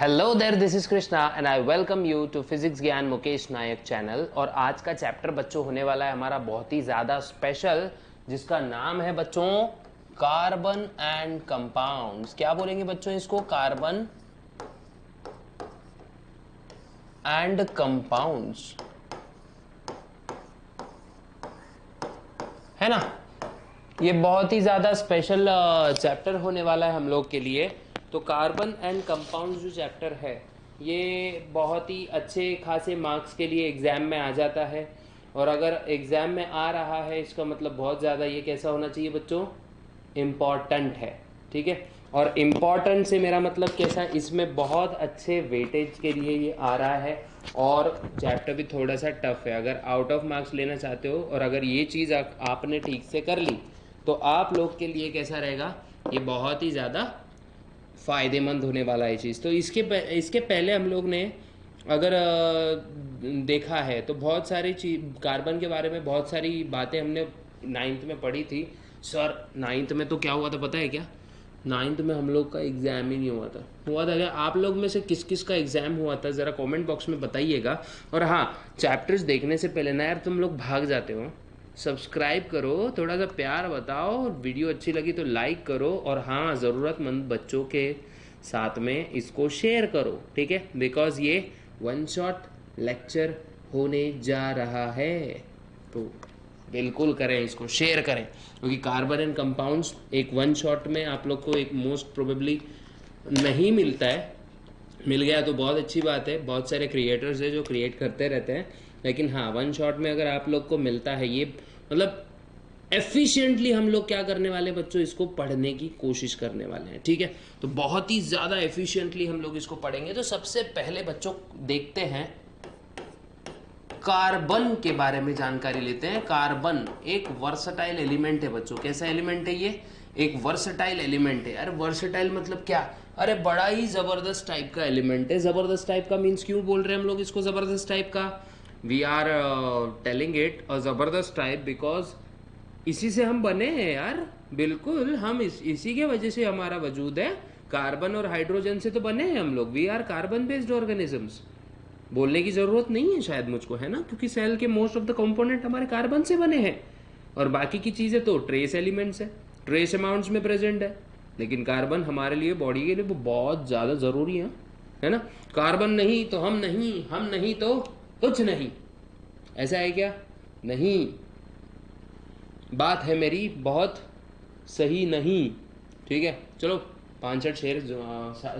Hello there this is Krishna and I welcome you to physics Gyan Mukesh Nayak channel और आज का chapter बच्चों होने वाला है हमारा बहुत ही ज़्यादा स्पेशल जिसका नाम है बच्चों कार्बन एंड कंपाउंड्स क्या बोलेंगे बच्चों इसको? कार्बन एंड कंपाउंड्स है ना? ये बहुत ही ज़्यादा स्पेशल चैप्टर होने वाला है हम लोग के लिए। तो कार्बन एंड कंपाउंड जो चैप्टर है, ये बहुत ही अच्छे खासे मार्क्स के लिए एग्ज़ाम में आ जाता है। और अगर एग्ज़ाम में आ रहा है, इसका मतलब बहुत ज़्यादा ये कैसा होना चाहिए बच्चों? इंपॉर्टेंट है, ठीक है? और इंपॉर्टेंट से मेरा मतलब कैसा, इसमें बहुत अच्छे वेटेज के लिए ये आ रहा है। और चैप्टर भी थोड़ा सा टफ है। अगर आउट ऑफ़ मार्क्स लेना चाहते हो, और अगर ये चीज़ आपने ठीक से कर ली तो आप लोग के लिए कैसा रहेगा? ये बहुत ही ज़्यादा फ़ायदेमंद होने वाला है चीज़। तो इसके इसके पहले हम लोग ने अगर देखा है तो बहुत सारी चीज़ कार्बन के बारे में बहुत सारी बातें हमने नाइन्थ में पढ़ी थी। सर, नाइन्थ में तो क्या हुआ था पता है क्या? नाइन्थ में हम लोग का एग्ज़ाम ही नहीं हुआ था। हुआ था क्या? आप लोग में से किस किस का एग्ज़ाम हुआ था? ज़रा कमेंट बॉक्स में बताइएगा। और हाँ चैप्टर्स देखने से पहले ना यार, तुम लोग भाग जाते हो। सब्सक्राइब करो, थोड़ा सा प्यार बताओ वीडियो अच्छी लगी तो लाइक करो, और हाँ ज़रूरतमंद बच्चों के साथ में इसको शेयर करो, ठीक है? बिकॉज़ ये वन शॉट लेक्चर होने जा रहा है। तो बिल्कुल करें इसको शेयर करें, क्योंकि कार्बन एंड कंपाउंड्स एक वन शॉट में आप लोग को एक मोस्ट प्रोबेबली नहीं मिलता है। मिल गया तो बहुत अच्छी बात है। बहुत सारे क्रिएटर्स है जो क्रिएट करते रहते हैं। लेकिन हाँ वन शॉट में अगर आप लोग को मिलता है ये मतलब एफिशिएंटली हम लोग क्या करने वाले बच्चों, इसको पढ़ने की कोशिश करने वाले हैं, ठीक है? तो बहुत ही ज़्यादा एफिशिएंटली हम लोग इसको पढ़ेंगे। तो सबसे पहले बच्चों देखते हैं, कार्बन के बारे में जानकारी लेते हैं। कार्बन एक वर्सटाइल एलिमेंट है बच्चों, कैसा एलिमेंट है ये? एक वर्सटाइल एलिमेंट है। अरे वर्सटाइल मतलब क्या? अरे बड़ा ही ज़बरदस्त टाइप का एलिमेंट है। ज़बरदस्त टाइप का मीन्स क्यों बोल रहे हैं हम लोग इसको? ज़बरदस्त टाइप का? We are telling it a ज़बरदस्त टाइप बिकॉज़ इसी से हम बने हैं यार। बिल्कुल, हम इस, इसी के वजह से हमारा वजूद है। कार्बन और हाइड्रोजन से तो बने हैं हम लोग। We are carbon based organisms बोलने की ज़रूरत नहीं है शायद मुझको, है ना? क्योंकि सेल के मोस्ट ऑफ़ द कंपोनेंट हमारे कार्बन से बने हैं। और बाकी की चीज़ें तो ट्रेस एलिमेंट्स है। ट्रेस अमाउंट्स में प्रेजेंट है। लेकिन कार्बन हमारे लिए बॉडी के लिए वो बहुत ज़्यादा ज़रूरी है। है ना? कार्बन नहीं तो हम नहीं हम नहीं तो कुछ नहीं। ऐसा है क्या? नहीं। बात है मेरी बहुत सही नहीं। ठीक है? चलो पाँच छठ शेर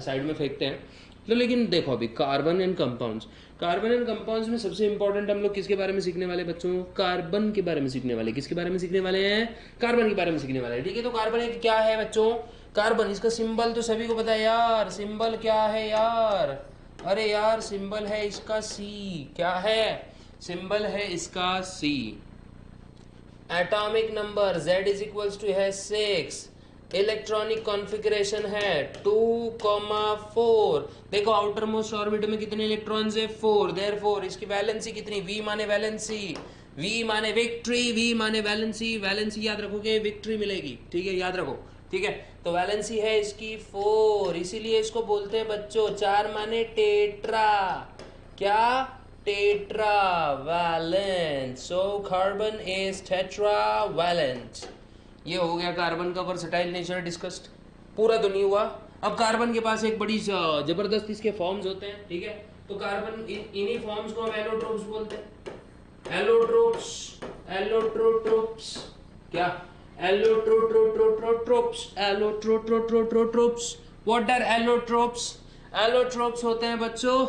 साइड में फेंकते हैं। तो लेकिन देखो अभी, carbon and compounds. Carbon and compounds में सबसे इंपॉर्टेंट हम लोग किसके बारे में सीखने वाले बच्चों? कार्बन के बारे में सीखने वाले। किसके बारे में सीखने वाले हैं? कार्बन के बारे में सीखने वाले। हैं ठीक है तो कार्बन एक क्या है बच्चों? कार्बन, इसका सिंबल तो सभी को पता है यार। सिंबल क्या है यार? अरे यार, सिंबल है इसका सी क्या है? सिंबल है इसका C atomic number Z is equals to है सिक्स इलेक्ट्रॉनिक कॉन्फ़िगरेशन है टू कॉमा फोर देखो आउटर मोस्ट ऑर्बिट में कितने इलेक्ट्रॉन्स है? फोर देर फोर इसकी वैलेंसी कितनी? V माने वैलेंसी V माने विक्ट्री V माने वैलेंसी वैलेंसी याद रखोगे विक्ट्री मिलेगी. ठीक है, याद रखो. ठीक है? तो वैलेंसी है इसकी फोर इसीलिए इसको बोलते हैं बच्चों, चार माने टेट्रा। क्या? Tetravalent so carbon is tetravalent ये हो गया कार्बन का वर्सटाइल नेचर डिस्कस्ड पूरा तो नहीं हुआ। अब कार्बन के पास एक बड़ी ज़बरदस्त इसके फॉर्म्स होते हैं, ठीक है? तो कार्बन इन्हीं फॉर्म्स को हम एलोट्रोप्स बोलते हैं। एलोट्रोप्स एलोट्रोट्रोप्स क्या? एलोट्रोट्रोट्रोट्रोट्रोप्स एलोट्रोट्रोट्रोट्रोट्रोप्स व्हाट आर एलोट्रोप्स एलोट्रोप्स होते हैं बच्चों,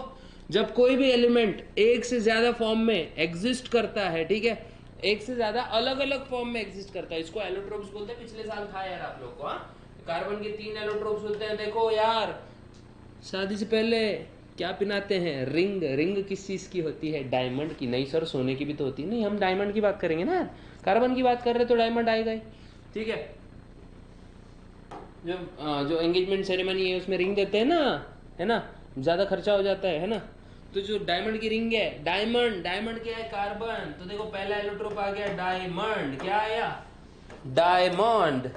जब कोई भी एलिमेंट एक से ज़्यादा फॉर्म में एग्जिस्ट करता है, ठीक है? एक से ज़्यादा अलग अलग फॉर्म में एग्जिस्ट करता है। इसको एलोट्रोप्स बोलते हैं। पिछले साल था यार आप लोग को कार्बन के तीन एलोट्रोप्स होते हैं। देखो यार, शादी से पहले क्या पिनाते हैं? रिंग रिंग किस चीज़ की होती है? डायमंड की। नहीं सर सोने की भी तो होती है। नहीं, हम डायमंड की बात करेंगे ना कार्बन की बात कर रहे तो डायमंड आएगा ही ठीक है? जो जो एंगेजमेंट सेरेमनी है, उसमें रिंग देते हैं ना, है ना? ज़्यादा खर्चा हो जाता है है ना? तो जो डायमंड की रिंग है डायमंड डायमंड क्या है? कार्बन तो देखो, पहला एलोट्रोप आ गया डायमंड क्या आया? डायमंड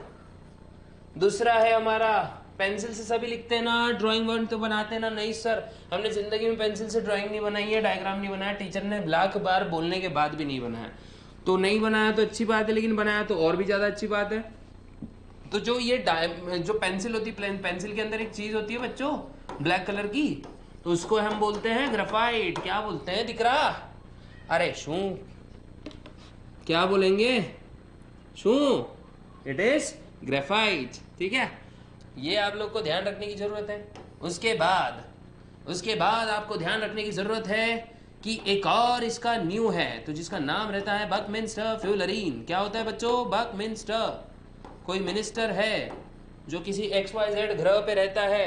दूसरा है हमारा पेंसिल से सभी लिखते हैं ना ड्राइंग वर्ड तो बनाते हैं ना, नहीं सर. हमने ज़िंदगी में पेंसिल से ड्राइंग नहीं बनाई है डायग्राम नहीं बनाया टीचर ने लाख बार बोलने के बाद भी नहीं बनाया. तो नहीं बनाया तो अच्छी बात है, लेकिन बनाया तो और भी ज़्यादा अच्छी बात है। तो जो ये जो पेंसिल होती है पेंसिल के अंदर एक चीज़ होती है बच्चों, ब्लैक कलर की तो उसको हम बोलते हैं ग्रेफाइट। क्या बोलते हैं, दिख रहा? अरे, शू। क्या बोलेंगे? शू। इट इज़ ग्रेफाइट ठीक है? ये आप लोग को ध्यान रखने की ज़रूरत है। उसके बाद उसके बाद आपको ध्यान रखने की ज़रूरत है कि एक और इसका न्यू है तो जिसका नाम रहता है बकमिंस्टर फ्यूलरीन क्या होता है बच्चों? बकमिंस्टर कोई मिनिस्टर है जो किसी एक्स वाई जेड ग्रह पे रहता है,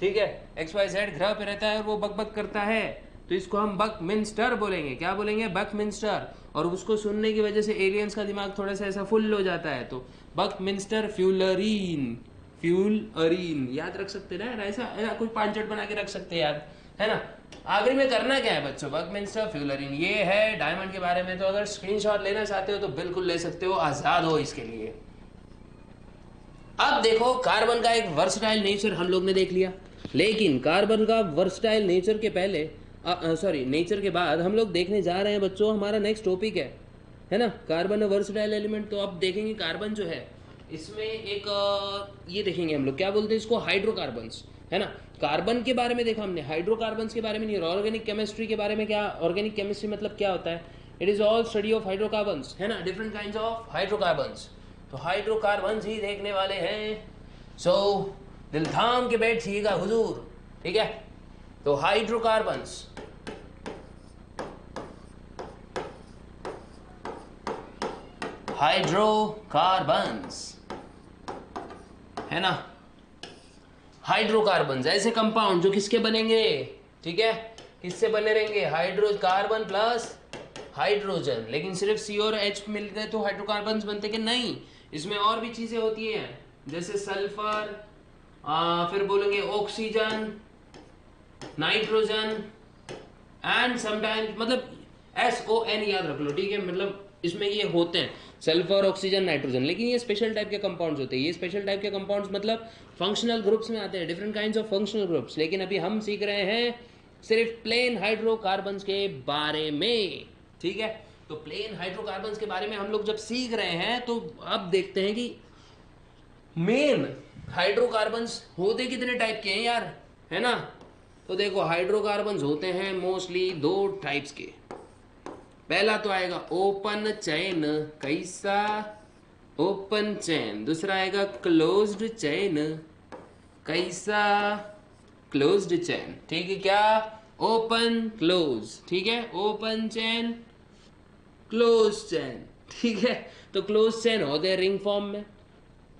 ठीक है? एक्स वाई जेड ग्रह पे रहता है और वो बक बक करता है तो इसको हम बक मिंस्टर बोलेंगे। क्या बोलेंगे? बक मिंस्टर और उसको सुनने की वजह से एलियंस का दिमाग थोड़ा सा ऐसा फुल हो जाता है तो बक मिंस्टर फ्यूलरीन फ्यूल अरीन याद रख सकते ना? ऐसा कोई पांचट बना के रख सकते हैं याद है ना? आखिरी में करना क्या है बच्चों? बक मिंस्टर फ्यूलरिन ये है डायमंड के बारे में। तो अगर स्क्रीनशॉट लेना चाहते हो तो बिल्कुल ले सकते हो, आज़ाद हो इसके लिए। अब देखो कार्बन का एक वर्सटाइल नेचर हम लोग ने देख लिया। लेकिन कार्बन का वर्सटाइल नेचर के पहले सॉरी नेचर के बाद हम लोग देखने जा रहे हैं बच्चों, हमारा नेक्स्ट टॉपिक है। है ना? कार्बन वर्सटाइल एलिमेंट तो अब देखेंगे कार्बन जो है। इसमें एक ये देखेंगे हम लोग। क्या बोलते हैं इसको? हाइड्रोकार्बन्स है ना? कार्बन के बारे में देखा हमने। हाइड्रोकार्बन्स के बारे में नहीं ऑर्गेनिक केमिस्ट्री के बारे में क्या ऑर्गेनिक केमिस्ट्री मतलब क्या होता है? It is all study of hydrocarbons है ना? डिफरेंट काइंड ऑफ़ हाइड्रोकार्बन्स तो हाइड्रोकार्बन्स ही देखने वाले हैं। सो so, दिल थाम के बैठिएगा हुजूर। ठीक है? तो हाइड्रोकार्बन्स हाइड्रोकार्बन्स है ना? हाइड्रोकार्बन्स ऐसे कंपाउंड जो किसके बनेंगे? ठीक है? किससे बने रहेंगे? हाइड्रोकार्बन प्लस हाइड्रोजन लेकिन सिर्फ़ सी और एच मिल गए तो हाइड्रोकार्बन बनते कि नहीं? इसमें और भी चीज़ें होती हैं। जैसे सल्फ़र आ, फिर बोलेंगे ऑक्सीजन नाइट्रोजन एंड समटाइम्स मतलब एस ओ एन याद रख लो ठीक है? मतलब इसमें ये होते हैं। सल्फ़र ऑक्सीजन नाइट्रोजन लेकिन ये स्पेशल टाइप के कंपाउंड्स होते हैं। ये स्पेशल टाइप के कंपाउंड्स मतलब फंक्शनल ग्रुप्स में आते हैं। Different kinds of functional groups लेकिन अभी हम सीख रहे हैं सिर्फ़ प्लेन हाइड्रोकार्बन के बारे में। ठीक है? तो प्लेन हाइड्रोकार्बन के बारे में हम लोग जब सीख रहे हैं तो अब देखते हैं कि मेन हाइड्रोकार्बन होते कितने टाइप के हैं यार? है ना? तो देखो हाइड्रोकार्बन होते हैं मोस्टली दो टाइप्स के। पहला तो आएगा ओपन चैन कैसा? ओपन चैन दूसरा आएगा क्लोज्ड चैन कैसा? क्लोज्ड चैन ठीक है क्या? ओपन क्लोज ठीक है? ओपन चैन क्लोज चैन ठीक है? तो क्लोज चैन होते हैं रिंग फॉर्म में.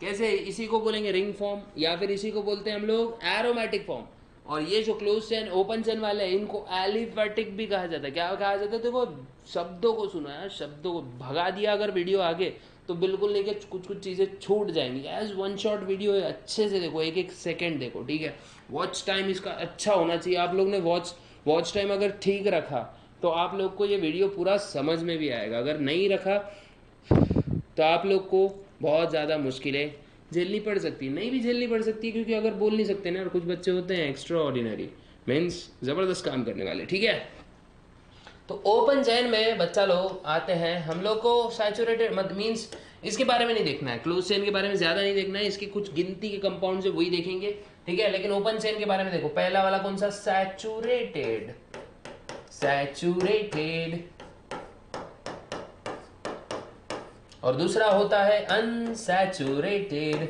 कैसे? इसी को बोलेंगे रिंग फॉर्म या फिर इसी को बोलते हैं हम लोग एरोमेटिक फॉर्म और ये जो क्लोज चैन ओपन चैन वाले हैं, इनको एलिफेटिक भी कहा जाता है। क्या कहा जाता है? देखो, शब्दों को सुना है शब्दों को भगा दिया अगर वीडियो आगे तो बिल्कुल नहीं कुछ कुछ चीज़ें छूट जाएँगी। एज वन शॉट वीडियो है, अच्छे से देखो, एक एक सेकेंड देखो, ठीक है? वॉच टाइम इसका अच्छा होना चाहिए। आप लोग ने वॉच वॉच टाइम अगर ठीक रखा तो आप लोग को ये वीडियो पूरा समझ में भी आएगा। अगर नहीं रखा तो आप लोग को बहुत ज़्यादा मुश्किलें झेलनी पड़ सकती है। नहीं भी झेलनी पड़ सकती है, क्योंकि अगर बोल नहीं सकते ना, और कुछ बच्चे होते हैं एक्स्ट्रा ऑर्डिनरी मीन्स ज़बरदस्त काम करने वाले, ठीक है? तो ओपन चैन में बच्चा लोग आते हैं। हम लोग को सैचुरेटेड मत मीन्स इसके बारे में नहीं देखना है। क्लोज चेन के बारे में ज़्यादा नहीं देखना है। इसकी कुछ गिनती के कंपाउंड है, वही देखेंगे, ठीक है? लेकिन ओपन चेन के बारे में देखो। पहला वाला कौन सा? सैचुरेटेड सैचुरेटेड और दूसरा होता है अनसैचुरेटेड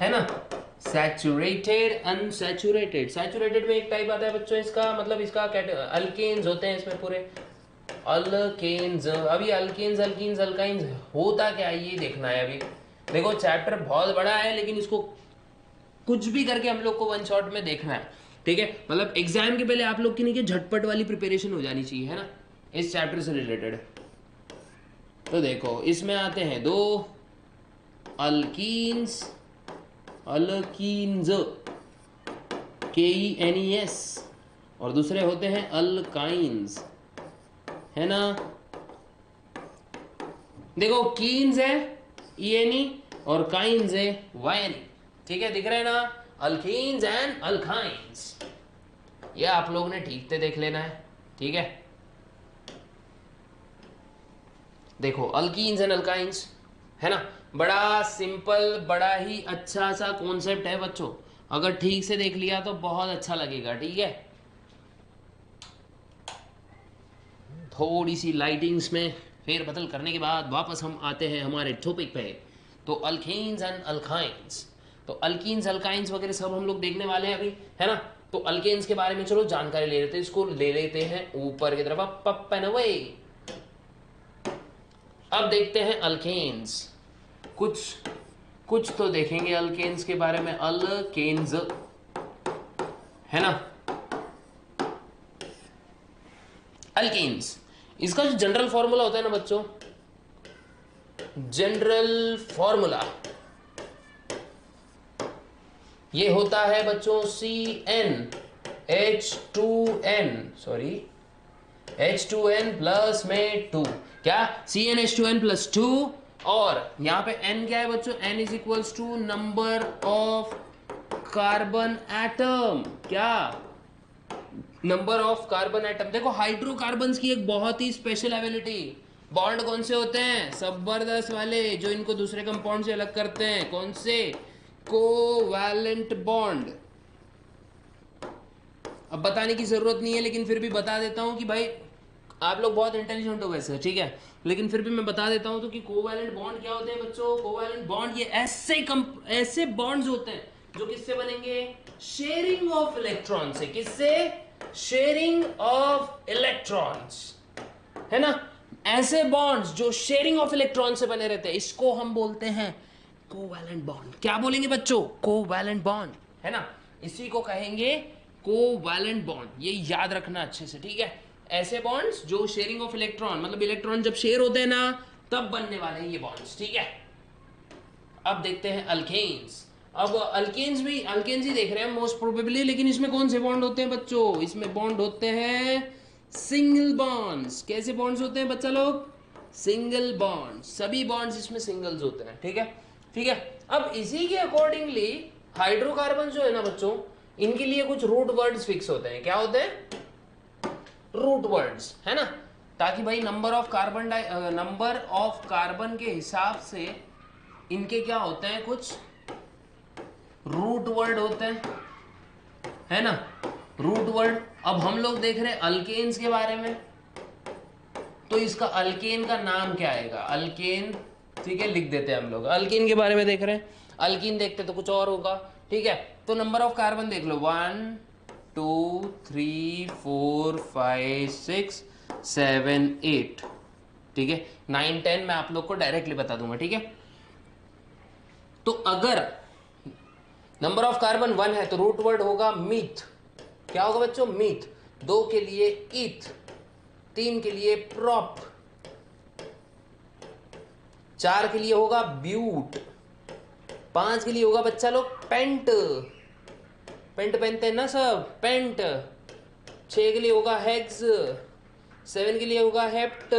है ना? सैचुरेटेड अनसैचुरेटेड सैचुरेटेड में एक टाइप आता है बच्चों, इसका मतलब इसका अल्केन्स होते हैं इसमें पूरे। अल्केन्स अभी अल्केन्स अल्किन्स अल्काइंस होता क्या है ये देखना है अभी। देखो चैप्टर बहुत बड़ा है, लेकिन इसको कुछ भी करके हम लोग को वन शॉट में देखना है। ठीक है? मतलब एग्ज़ाम के पहले आप लोग की नहीं, कि झटपट वाली प्रिपरेशन हो जानी चाहिए, है ना? इस चैप्टर से रिलेटेड तो देखो, इसमें आते हैं दो अल्कीन्स अल्कीन्स के ई एन ई एस और दूसरे होते हैं अल्काइंस है ना? देखो कीन्स है ई एन ई और काइंस है वाई एन ई ठीक है, दिख रहे हैं ना? अल्कीन्स एंड अल्काइंस ये आप लोगों ने ठीक से देख लेना है, ठीक है? देखो अल्कीन्स एंड अल्काइंस है ना? बड़ा सिंपल बड़ा ही अच्छा सा कॉन्सेप्ट है बच्चों। अगर ठीक से देख लिया तो बहुत अच्छा लगेगा, ठीक है? थोड़ी सी लाइटिंग्स में फेर बदल करने के बाद वापस हम आते हैं हमारे टॉपिक पे। तो अल्केन्स एंड अल्काइंस तो अल्कीन्स अल्काइंस वगैरह सब हम लोग देखने वाले हैं अभी, है ना? तो अल्केन्स के बारे में चलो, जानकारी ले लेते हैं, इसको ले लेते हैं ऊपर की तरफ़। अप अप एंड अवे अब देखते हैं अल्केन्स कुछ कुछ तो देखेंगे अल्केन्स के बारे में. अल्केन्स है ना? अल्केन्स इसका जो जनरल फॉर्मूला होता है ना बच्चों? जनरल फॉर्मूला ये होता है बच्चों C N H two N sorry H two N plus में टू क्या? C N H two N plus two और यहाँ पे एन क्या है बच्चों? N is equals to number of carbon atom क्या? नंबर ऑफ़ कार्बन एटम देखो हाइड्रोकार्बन की एक बहुत ही स्पेशल एबिलिटी बॉन्ड कौन से होते हैं? ज़बरदस्त वाले, जो इनको दूसरे कंपाउंड से अलग करते हैं. कौन से? कोवैलेंट बॉन्ड अब बताने की ज़रूरत नहीं है, लेकिन फिर भी बता देता हूँ कि भाई, आप लोग बहुत इंटेलिजेंट हो वैसे, ठीक है? लेकिन फिर भी मैं बता देता हूँ तो कि कोवैलेंट बॉन्ड क्या होते हैं बच्चों? कोवैलेंट बॉन्ड ये ऐसे कंप ऐसे बॉन्ड्स होते हैं जो किससे बनेंगे? शेयरिंग ऑफ़ इलेक्ट्रॉन से। किससे? शेयरिंग ऑफ़ इलेक्ट्रॉन्स है ना? ऐसे बॉन्ड्स जो शेयरिंग ऑफ़ इलेक्ट्रॉन से बने रहते हैं, इसको हम बोलते हैं कोवैलेंट बॉन्ड क्या बोलेंगे बच्चों? कोवैलेंट बॉन्ड है ना? इसी को कहेंगे कोवैलेंट बॉन्ड, ये याद रखना अच्छे से, ठीक है? ऐसे बॉन्ड्स जो शेयरिंग ऑफ़ इलेक्ट्रॉन मतलब इलेक्ट्रॉन जब शेयर होते हैं ना, तब बनने वाले हैं ये बॉन्ड्स ठीक है? अब देखते हैं अल्केन्स अब अल्केन्स भी अल्केन्स ही देख रहे हैं मोस्ट प्रोबेबली लेकिन इसमें कौन से बॉन्ड होते हैं बच्चों? इसमें बॉन्ड होते हैं सिंगल बॉन्ड्स कैसे बॉन्ड्स होते हैं बच्चा लोग? सिंगल बॉन्ड सभी बॉन्ड्स इसमें सिंगल्स होते हैं, ठीक है? ठीक है? अब इसी के अकॉर्डिंगली हाइड्रोकार्बन जो है ना बच्चों इनके लिए कुछ रूट वर्ड्स फिक्स होते हैं। क्या होते हैं? रूट वर्ड्स है ना? ताकि भाई number of carbon number of carbon के हिसाब से इनके क्या होते हैं? कुछ रूट वर्ड होते हैं। है ना? रूट वर्ड अब हम लोग देख रहे हैं अल्केन्स के बारे में। तो इसका अल्केन का नाम क्या आएगा? अल्केन ठीक है, लिख देते हैं हम लोग। अल्किन के बारे में देख रहे हैं। अल्किन देखते तो कुछ और होगा। ठीक है? तो नंबर ऑफ़ कार्बन देख लो. One two three four five six seven eight ठीक है? नाइन टेन मैं आप लोग को डायरेक्टली बता दूँगा, ठीक है? तो अगर नंबर ऑफ़ कार्बन वन है तो रूट वर्ड होगा मीथ क्या होगा बच्चों? मीथ दो के लिए ईथ तीन के लिए प्रॉप चार के लिए होगा ब्यूट पाँच के लिए होगा बच्चा लोग पेंट। पेंट पहनते हैं ना सब, पेंट। छ के लिए होगा हेक्स सेवन के लिए होगा hept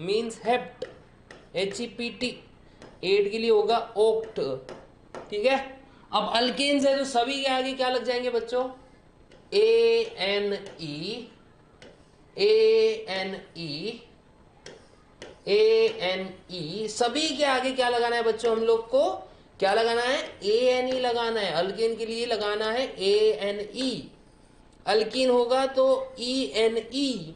means hept. H E P T eight के लिए होगा ओक्ट ठीक है? अब अल्केन्स है तो सभी के आगे क्या लग जाएँगे बच्चों? A N E A N E A N E सभी के आगे क्या लगाना है बच्चों हम लोग को? क्या लगाना है? ए एन ई लगाना है। अल्किन के लिए लगाना है ए एन ई अल्किन होगा तो ई एन ई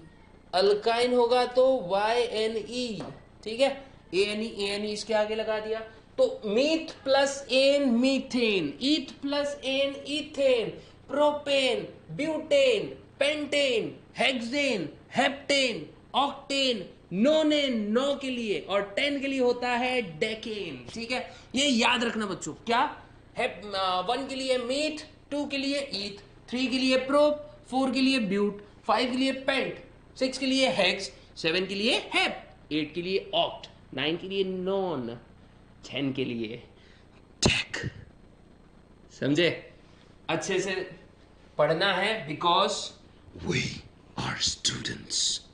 अल्काइन होगा तो वाई एन ई ठीक है? A N E A N ई इसके आगे लगा दिया। तो meth plus N methane. Eth plus N ethane propane, butane, pentane, hexane, heptane, octane nonane नौ के लिए और टेन के लिए होता है डेकेन ठीक है ये याद रखना बच्चों क्या है वन के लिए मीट टू के लिए ईथ थ्री के लिए प्रोप फोर के लिए ब्यूट फाइव के लिए पेंट सिक्स के लिए हेक्स सेवन के लिए हेप एट के लिए ऑक्ट नाइन के लिए नॉन टेन के लिए टेक समझे अच्छे से पढ़ना है बिकॉज़ वी आर स्टूडेंट्स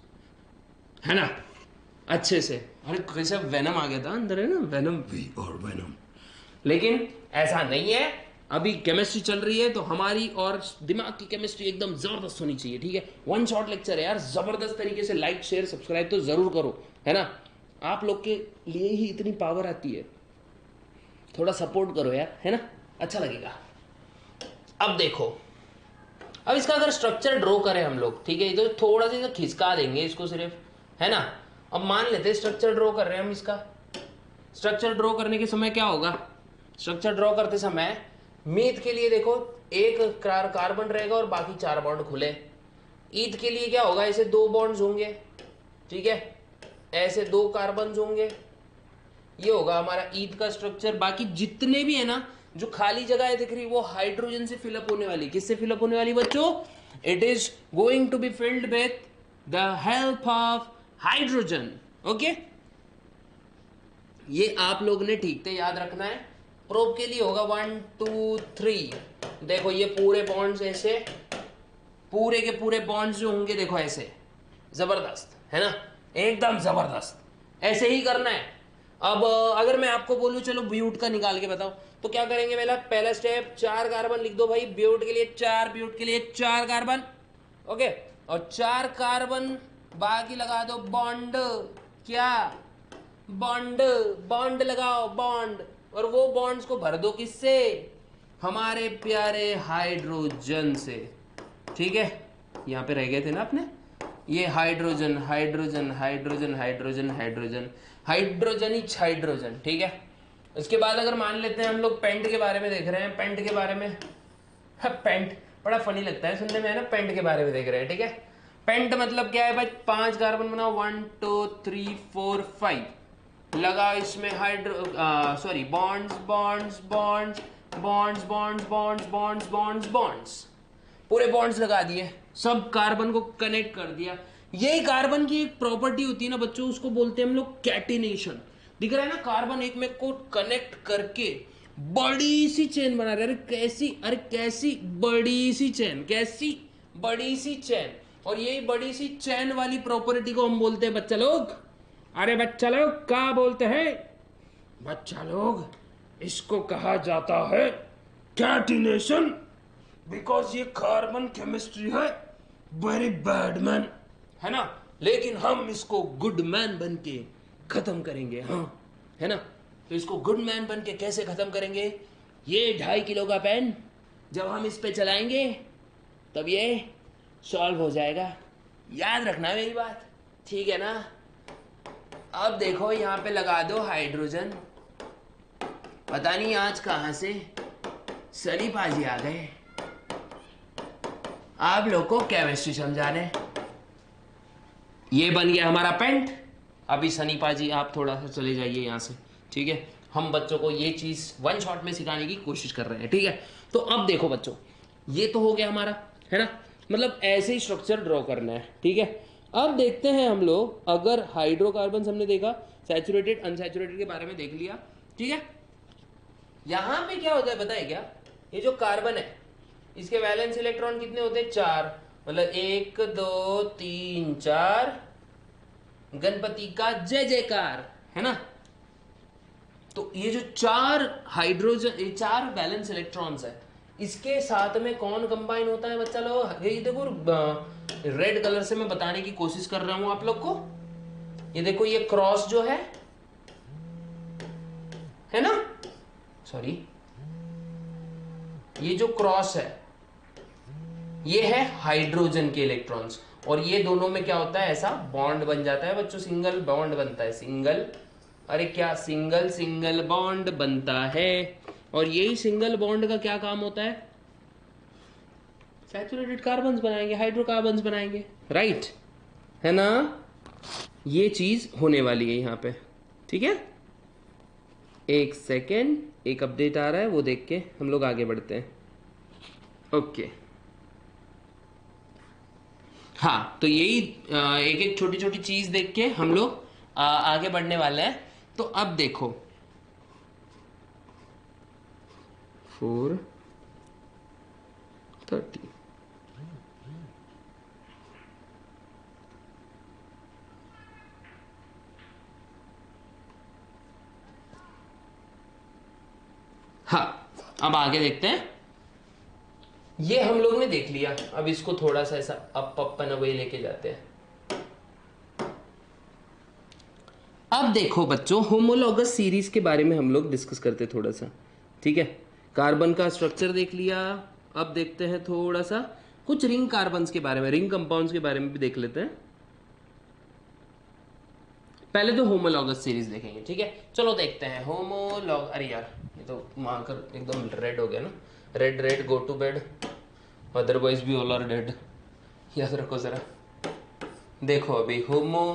है ना? अच्छे से। अरे कैसे वेनम आ गया था अंदर है ना? वेनम वी और वेनम लेकिन ऐसा नहीं है। अभी केमिस्ट्री चल रही है तो हमारी और दिमाग की केमिस्ट्री एकदम ज़बरदस्त होनी चाहिए ठीक है? वन शॉट लेक्चर है यार ज़बरदस्त तरीके से लाइक शेयर सब्सक्राइब तो ज़रूर करो है ना? आप लोग के लिए ही इतनी पावर आती है। थोड़ा सपोर्ट करो यार है ना? अच्छा लगेगा। अब देखो। अब इसका अगर स्ट्रक्चर ड्रॉ करें हम लोग ठीक है? तो थोड़ा सा खिसका देंगे इसको सिर्फ़। है ना? अब मान लेते हैं स्ट्रक्चर ड्रॉ कर रहे हैं हम इसका। स्ट्रक्चर ड्रॉ करने के समय क्या होगा? स्ट्रक्चर ड्रॉ करते समय मीत के लिए देखो, एक कार कार्बन रहेगा और बाकी चार बॉन्ड खुले। ईद के लिए क्या होगा? ऐसे दो बॉन्ड्स होंगे। ठीक है? ऐसे दो कार्बन होंगे। ये होगा हमारा ईद का स्ट्रक्चर बाकी जितने भी है ना, जो खाली जगह दिख रही, वो हाइड्रोजन से फिलअप होने वाली। किससे फिलअप होने वाली बच्चों? It is going to be filled with the help of hydrogen, okay? ये आप लोग ने ठीक से याद रखना है। प्रोब के लिए होगा वन, टू, थ्री। देखो, ये पूरे बॉन्ड्स ऐसे, पूरे के पूरे बॉन्ड्स जो होंगे, देखो ऐसे। ज़बरदस्त, है ना? एकदम ज़बरदस्त। ऐसे ही करना है। अब अगर मैं आपको बोलूँ, चलो ब्यूट का निकाल के बताओ तो क्या करेंगे पहला? पहला स्टेप चार कार्बन लिख दो भाई। ब्यूट के लिए चार, ब्यूट के लिए चार कार्बन ओके? और चार कार्बन बाकी लगा दो बॉन्ड। क्या? बॉन्ड बॉन्ड लगाओ, बॉन्ड। और वो बॉन्ड्स को भर दो किससे? हमारे प्यारे हाइड्रोजन से। ठीक है? यहाँ पे रह गए थे ना अपने? ये hydrogen hydrogen hydrogen hydrogen hydrogen. Hydrogen ही हाइड्रोजन, ठीक है? उसके बाद अगर मान लेते हैं हम लोग पेंट के बारे में देख रहे हैं, पेंट के बारे में। पेंट, बड़ा फनी लगता है, सुनने में है ना? पेंट के बारे में देख रहे हैं, ठीक है? पेंट मतलब क्या है भाई? पाँच कार्बन बनाओ, one, two, three, four, five. लगा इसमें hydro sorry bonds bonds bonds bonds bonds bonds bonds bonds bonds पूरे बॉन्ड्स लगा दिए। सब कार्बन को कनेक्ट कर दिया। यही कार्बन की एक प्रॉपर्टी होती है ना बच्चों, उसको बोलते हैं हम लोग कैटिनेशन दिख रहा है ना, कार्बन एक में को कनेक्ट करके बड़ी सी चेन बना रहे अरे कैसी अरे कैसी बड़ी सी चेन कैसी बड़ी सी चेन और यही बड़ी सी चैन वाली प्रॉपर्टी को हम बोलते हैं, बच्चा लोग। अरे बच्चा लोग, क्या बोलते हैं? बच्चा लोग, इसको कहा जाता है कैटिनेशन बिकॉज़ ये कार्बन केमिस्ट्री है वेरी बैड मैन है ना? लेकिन हम इसको गुड मैन बन के खत्म करेंगे हाँ है ना? तो इसको गुड मैन बन के कैसे खत्म करेंगे? ये ढाई किलो का पेन जब हम इस पे चलाएँगे, तब ये सॉल्व हो जाएगा। याद रखना मेरी बात। ठीक है ना? अब देखो, यहाँ पे लगा दो हाइड्रोजन। पता नहीं आज कहाँ से सनी पाजी आ गए। आप लोग को केमिस्ट्री समझा रहे ये बन गया हमारा पेंट अभी सनी पाजी, आप थोड़ा सा चले जाइए यहाँ से। ठीक है? हम बच्चों को ये चीज़ वन शॉट में सिखाने की कोशिश कर रहे हैं। ठीक है? तो अब देखो बच्चों, ये तो हो गया हमारा, है ना? मतलब ऐसे ही स्ट्रक्चर ड्रॉ करना है, ठीक है? अब देखते हैं हम लोग, अगर हाइड्रोकार्बन हमने देखा सैचुरेटेड अनसैचुरेटेड के बारे में देख लिया, ठीक है? यहाँ पे क्या होता है बताए क्या? ये जो कार्बन है, इसके वैलेंस इलेक्ट्रॉन कितने होते हैं? चार। मतलब एक, दो, तीन, चार। गणपति का जय जयकार, है ना? तो ये जो चार हाइड्रोजन ये चार बैलेंस इलेक्ट्रॉन्स है इसके साथ में कौन कंबाइन होता है बच्चा लोग? ये देखो रेड कलर से मैं बताने की कोशिश कर रहा हूँ आप लोग को। ये देखो, ये क्रॉस जो है है ना? सॉरी ये जो क्रॉस है, ये है हाइड्रोजन के इलेक्ट्रॉन्स और ये दोनों में क्या होता है? ऐसा बॉन्ड बन जाता है बच्चों सिंगल बॉन्ड बनता है सिंगल अरे क्या? सिंगल सिंगल बॉन्ड बनता है। और यही सिंगल बॉन्ड का क्या काम होता है? सैचुरेटेड कार्बन बनाएँगे हाइड्रोकार्बन बनाएँगे राइट है ना? ये चीज़ होने वाली है यहाँ पे, ठीक है? एक सेकेंड एक अपडेट आ रहा है, वो देख के हम लोग आगे बढ़ते हैं। ओके हाँ तो यही एक एक छोटी छोटी चीज़ देख के हम लोग आगे बढ़ने वाले हैं। तो अब देखो फोर थर्टी हाँ अब आगे देखते हैं। ये हम लोग ने देख लिया। अब इसको थोड़ा सा ऐसा अप अपन अवे लेके जाते हैं। अब देखो बच्चों होमोलॉगस सीरीज़ के बारे में हम लोग डिस्कस करते थोड़ा सा। ठीक है? कार्बन का स्ट्रक्चर देख लिया। अब देखते हैं थोड़ा सा। कुछ रिंग कार्बन्स के बारे में रिंग कंपाउंड्स के बारे में भी देख लेते हैं। पहले तो होमोलॉगस सीरीज़ देखेंगे, ठीक है? चलो देखते हैं। होमोलॉग अरे यार, ये तो मार्कर एकदम रेड हो गया ना। Red red go to bed otherwise भी ऑल आर डेड याद रखो जरा। देखो अभी होमो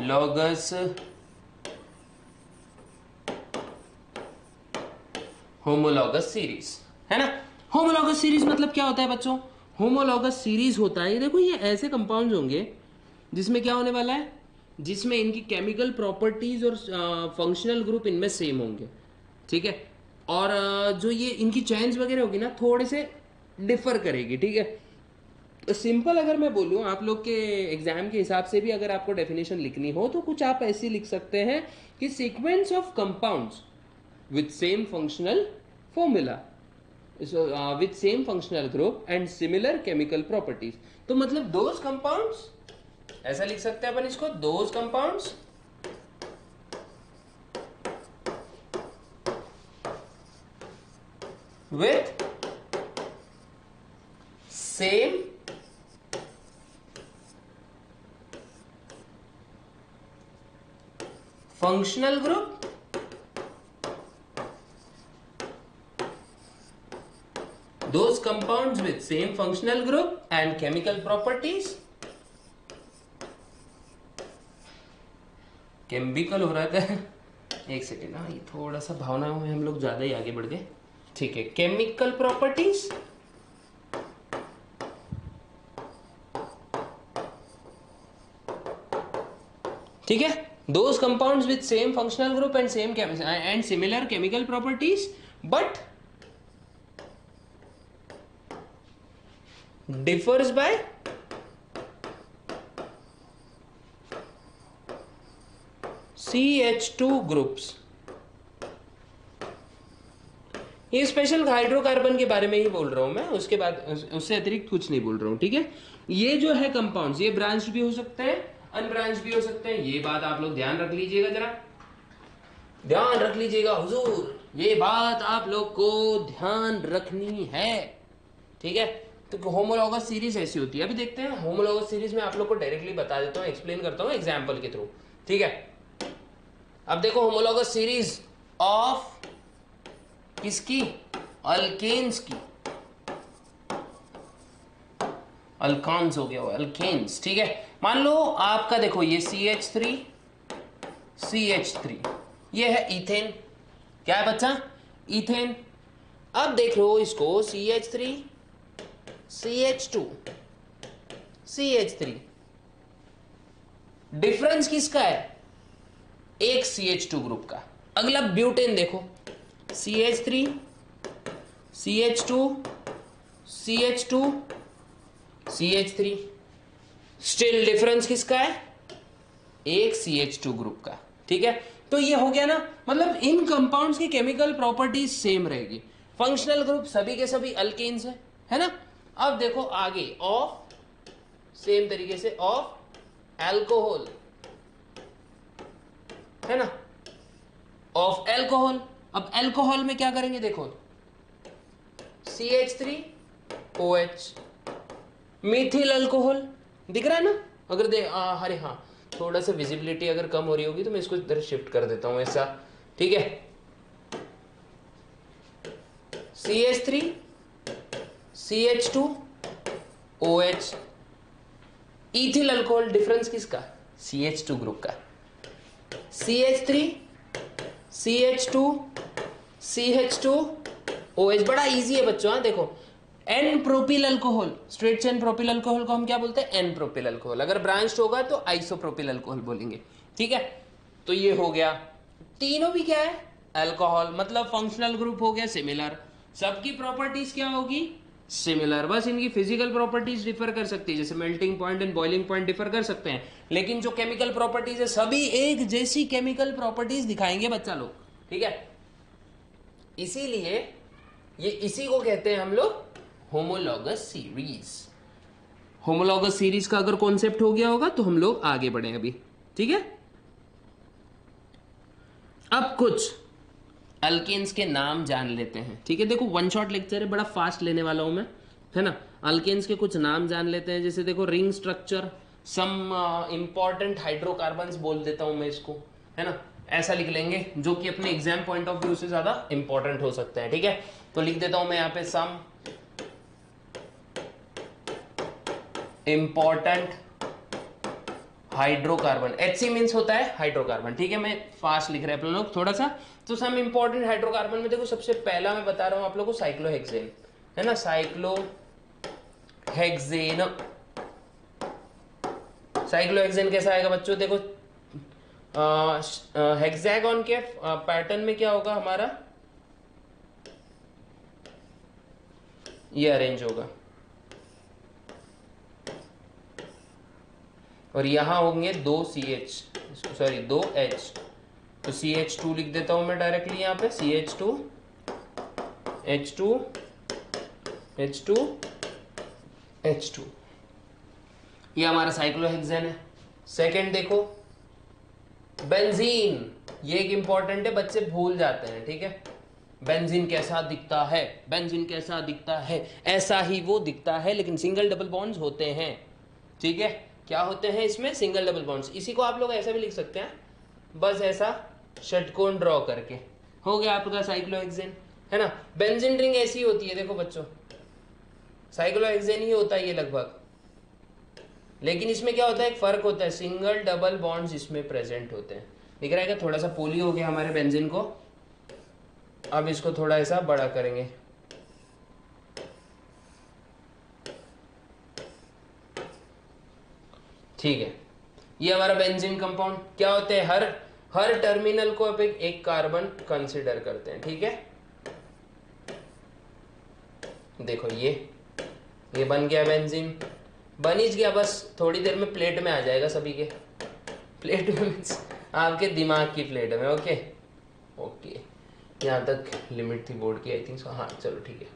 लॉगस होमोलॉगस सीरीज़ है ना? होमोलॉगस सीरीज़ मतलब क्या होता है बच्चों? होमोलॉगस सीरीज़ होता है देखो, ये ऐसे कंपाउंड होंगे, जिसमें क्या होने वाला है? जिसमें इनकी केमिकल प्रॉपर्टीज़ और फंक्शनल ग्रुप इनमें सेम होंगे। ठीक है? और जो ये, इनकी चेंज वगैरह होगी ना, थोड़े से डिफर करेगी, ठीक है? तो सिंपल अगर मैं बोलूँ, आप लोग के एग्ज़ाम के हिसाब से भी अगर आपको डेफिनेशन लिखनी हो तो कुछ आप ऐसी लिख सकते हैं कि sequence of compounds with same functional formula with same functional group and similar chemical properties तो मतलब दोज कंपाउंड्स ऐसा लिख सकते हैं अपन इसको those compounds with same functional group those compounds with same functional group and chemical properties chemical हो रहा था एक सेकेंड हाँ ये थोड़ा सा भावनाओं में हम लोग ज़्यादा ही आगे बढ़ गए ठीक है केमिकल प्रॉपर्टीज़ ठीक है those compounds with same functional group and same and similar chemical properties but differs by CH2 groups. ये स्पेशल हाइड्रोकार्बन के बारे में ही बोल रहा हूँ मैं, उसके बाद उससे अतिरिक्त कुछ नहीं बोल रहा हूँ, ठीक है? ये जो है कंपाउंड्स ये ब्रांच भी हो सकते हैं अनब्रांच भी हो सकते हैं, ये बात आप लोग ध्यान रख लीजिएगा जरा। ध्यान रख लीजिएगा, हुजूर, ये बात आप लोग को ध्यान रखनी है, ठीक है? तो होमोलॉगस सीरीज़ ऐसी होती है। अभी देखते हैं। होमोलॉगस सीरीज़ में आप लोग को डायरेक्टली बता देता हूँ एक्सप्लेन करता हूँ एग्ज़ाम्पल के थ्रू ठीक है? अब देखो होमोलॉगस सीरीज़ ऑफ़ किसकी? अल्केन्स की। अल्कान्स हो गया वो अल्केन्स ठीक है? मान लो आपका देखो, ये C H three C H three ये है इथेन क्या है बच्चा? इथेन अब देख लो इसको C H three C H two C H three difference किसका है? एक सी एच टू ग्रुप का। अगला ब्यूटेन देखो। C H three C H two C H two C H three still difference किसका है? एक सी एच टू ग्रुप का। ठीक है? तो ये हो गया ना मतलब इन कंपाउंड्स की केमिकल प्रॉपर्टीज़ सेम रहेगी। फंक्शनल ग्रुप सभी के सभी अल्केन्स है है ना? अब देखो आगे ऑफ़ सेम तरीके से ऑफ़ एल्कोहल है ना? ऑफ़ एल्कोहल अब एल्कोहल में क्या करेंगे देखो? C H three O H methyl alcohol दिख रहा है ना? अगर दे अरे हाँ थोड़ा सा विजिबिलिटी अगर कम हो रही होगी तो मैं इसको इधर शिफ्ट कर देता हूँ ऐसा। ठीक है? C H three C H two O H ethyl alcohol difference किसका? सी एच टू ग्रुप का। C H three C H two C H two O H बड़ा इजी है बच्चों हाँ देखो। N propyl alcohol straight chain propyl alcohol को हम क्या बोलते हैं? एन प्रोपिल अल्कोहल अगर ब्रांच होगा तो आइसोप्रोपिल अल्कोहल बोलेंगे। ठीक है? तो ये हो गया। तीनों भी क्या है? अल्कोहल मतलब फंक्शनल ग्रुप हो गया सिमिलर सबकी प्रॉपर्टीज़ क्या होगी? सिमिलर बस इनकी फ़िज़िकल प्रॉपर्टीज़ डिफर कर सकती है, जैसे melting point and boiling point differ कर सकते हैं। लेकिन जो केमिकल प्रॉपर्टीज़ है, सभी एक जैसी केमिकल प्रॉपर्टीज़ दिखाएँगे बच्चा लोग। ठीक है? इसीलिए ये इसी को कहते हैं हम लोग होमोलॉगस सीरीज़ होमोलॉगस सीरीज़ का अगर कॉन्सेप्ट हो गया होगा तो हम लोग आगे बढ़े अभी। ठीक है? अब कुछ अल्केन्स के नाम जान लेते हैं। ठीक है, देखो वन शॉट लेक्चर है, बड़ा फास्ट लेने वाला हूँ मैं, है ना? अल्केन्स के कुछ नाम जान लेते हैं, जैसे देखो ring structure some important hydrocarbons बोल देता हूँ मैं इसको, है ना? ऐसा लिख लेंगे, जो कि अपने एग्ज़ाम पॉइंट ऑफ़ व्यू से ज़्यादा इंपॉर्टेंट हो सकता है, ठीक है? तो लिख देता हूँ मैं यहाँ पे some important hydrocarbon H C means होता है हाइड्रोकार्बन ठीक है, मैं फास्ट लिख रहे हैं आप लोग थोड़ा सा तो सम इंपॉर्टेंट हाइड्रोकार्बन में देखो, सबसे पहला मैं बता रहा हूँ आप लोगों को साइक्लोहेक्सेन है ना? साइक्लो हेक्सेन साइक्लोहेक्सेन कैसा आएगा बच्चों? देखो हेक्सागोन के पैटर्न में क्या होगा हमारा? ये अरेंज होगा। और यहाँ होंगे दो सी एच सॉरी दो एच तो सी एच टू लिख देता हूँ मैं डायरेक्टली यहाँ पे C H two H two H two H two ये हमारा साइक्लोहेक्सेन है। सेकंड देखो बेंजीन ये एक इंपॉर्टेंट है, बच्चे भूल जाते हैं, ठीक है? बेंजीन कैसा दिखता है? बेंजीन कैसा दिखता है? ऐसा ही वो दिखता है, लेकिन सिंगल डबल बॉन्ड्स होते हैं, ठीक है? क्या होते हैं इसमें? सिंगल डबल बॉन्ड्स इसी को आप लोग ऐसा भी लिख सकते हैं। बस ऐसा षटकोण ड्रॉ करके। हो गया आपका साइक्लोहेक्सेन है ना? बेंजीन रिंग ऐसी होती है, देखो बच्चों। साइक्लोहेक्सेन ही होता है ये लगभग। लेकिन इसमें क्या होता है? एक फ़र्क होता है। सिंगल डबल बॉन्ड्स इसमें प्रेजेंट होते हैं। दिख रहा है क्या? थोड़ा सा पोली हो गया हमारे बेंजिन को। अब इसको थोड़ा ऐसा बड़ा करेंगे। ठीक है। ये हमारा बेंजीन कंपाउंड क्या होते हैं? हर हर टर्मिनल को अब एक, कार्बन कंसिडर करते हैं ठीक है? देखो ये ये बन गया बेंजीन बन ही गया बस थोड़ी देर में प्लेट में आ जाएगा सभी के। प्लेट में मीन्स आपके दिमाग की प्लेट में ओके ओके यहाँ तक लिमिट थी बोर्ड की आई थिंक सो हाँ चलो ठीक है।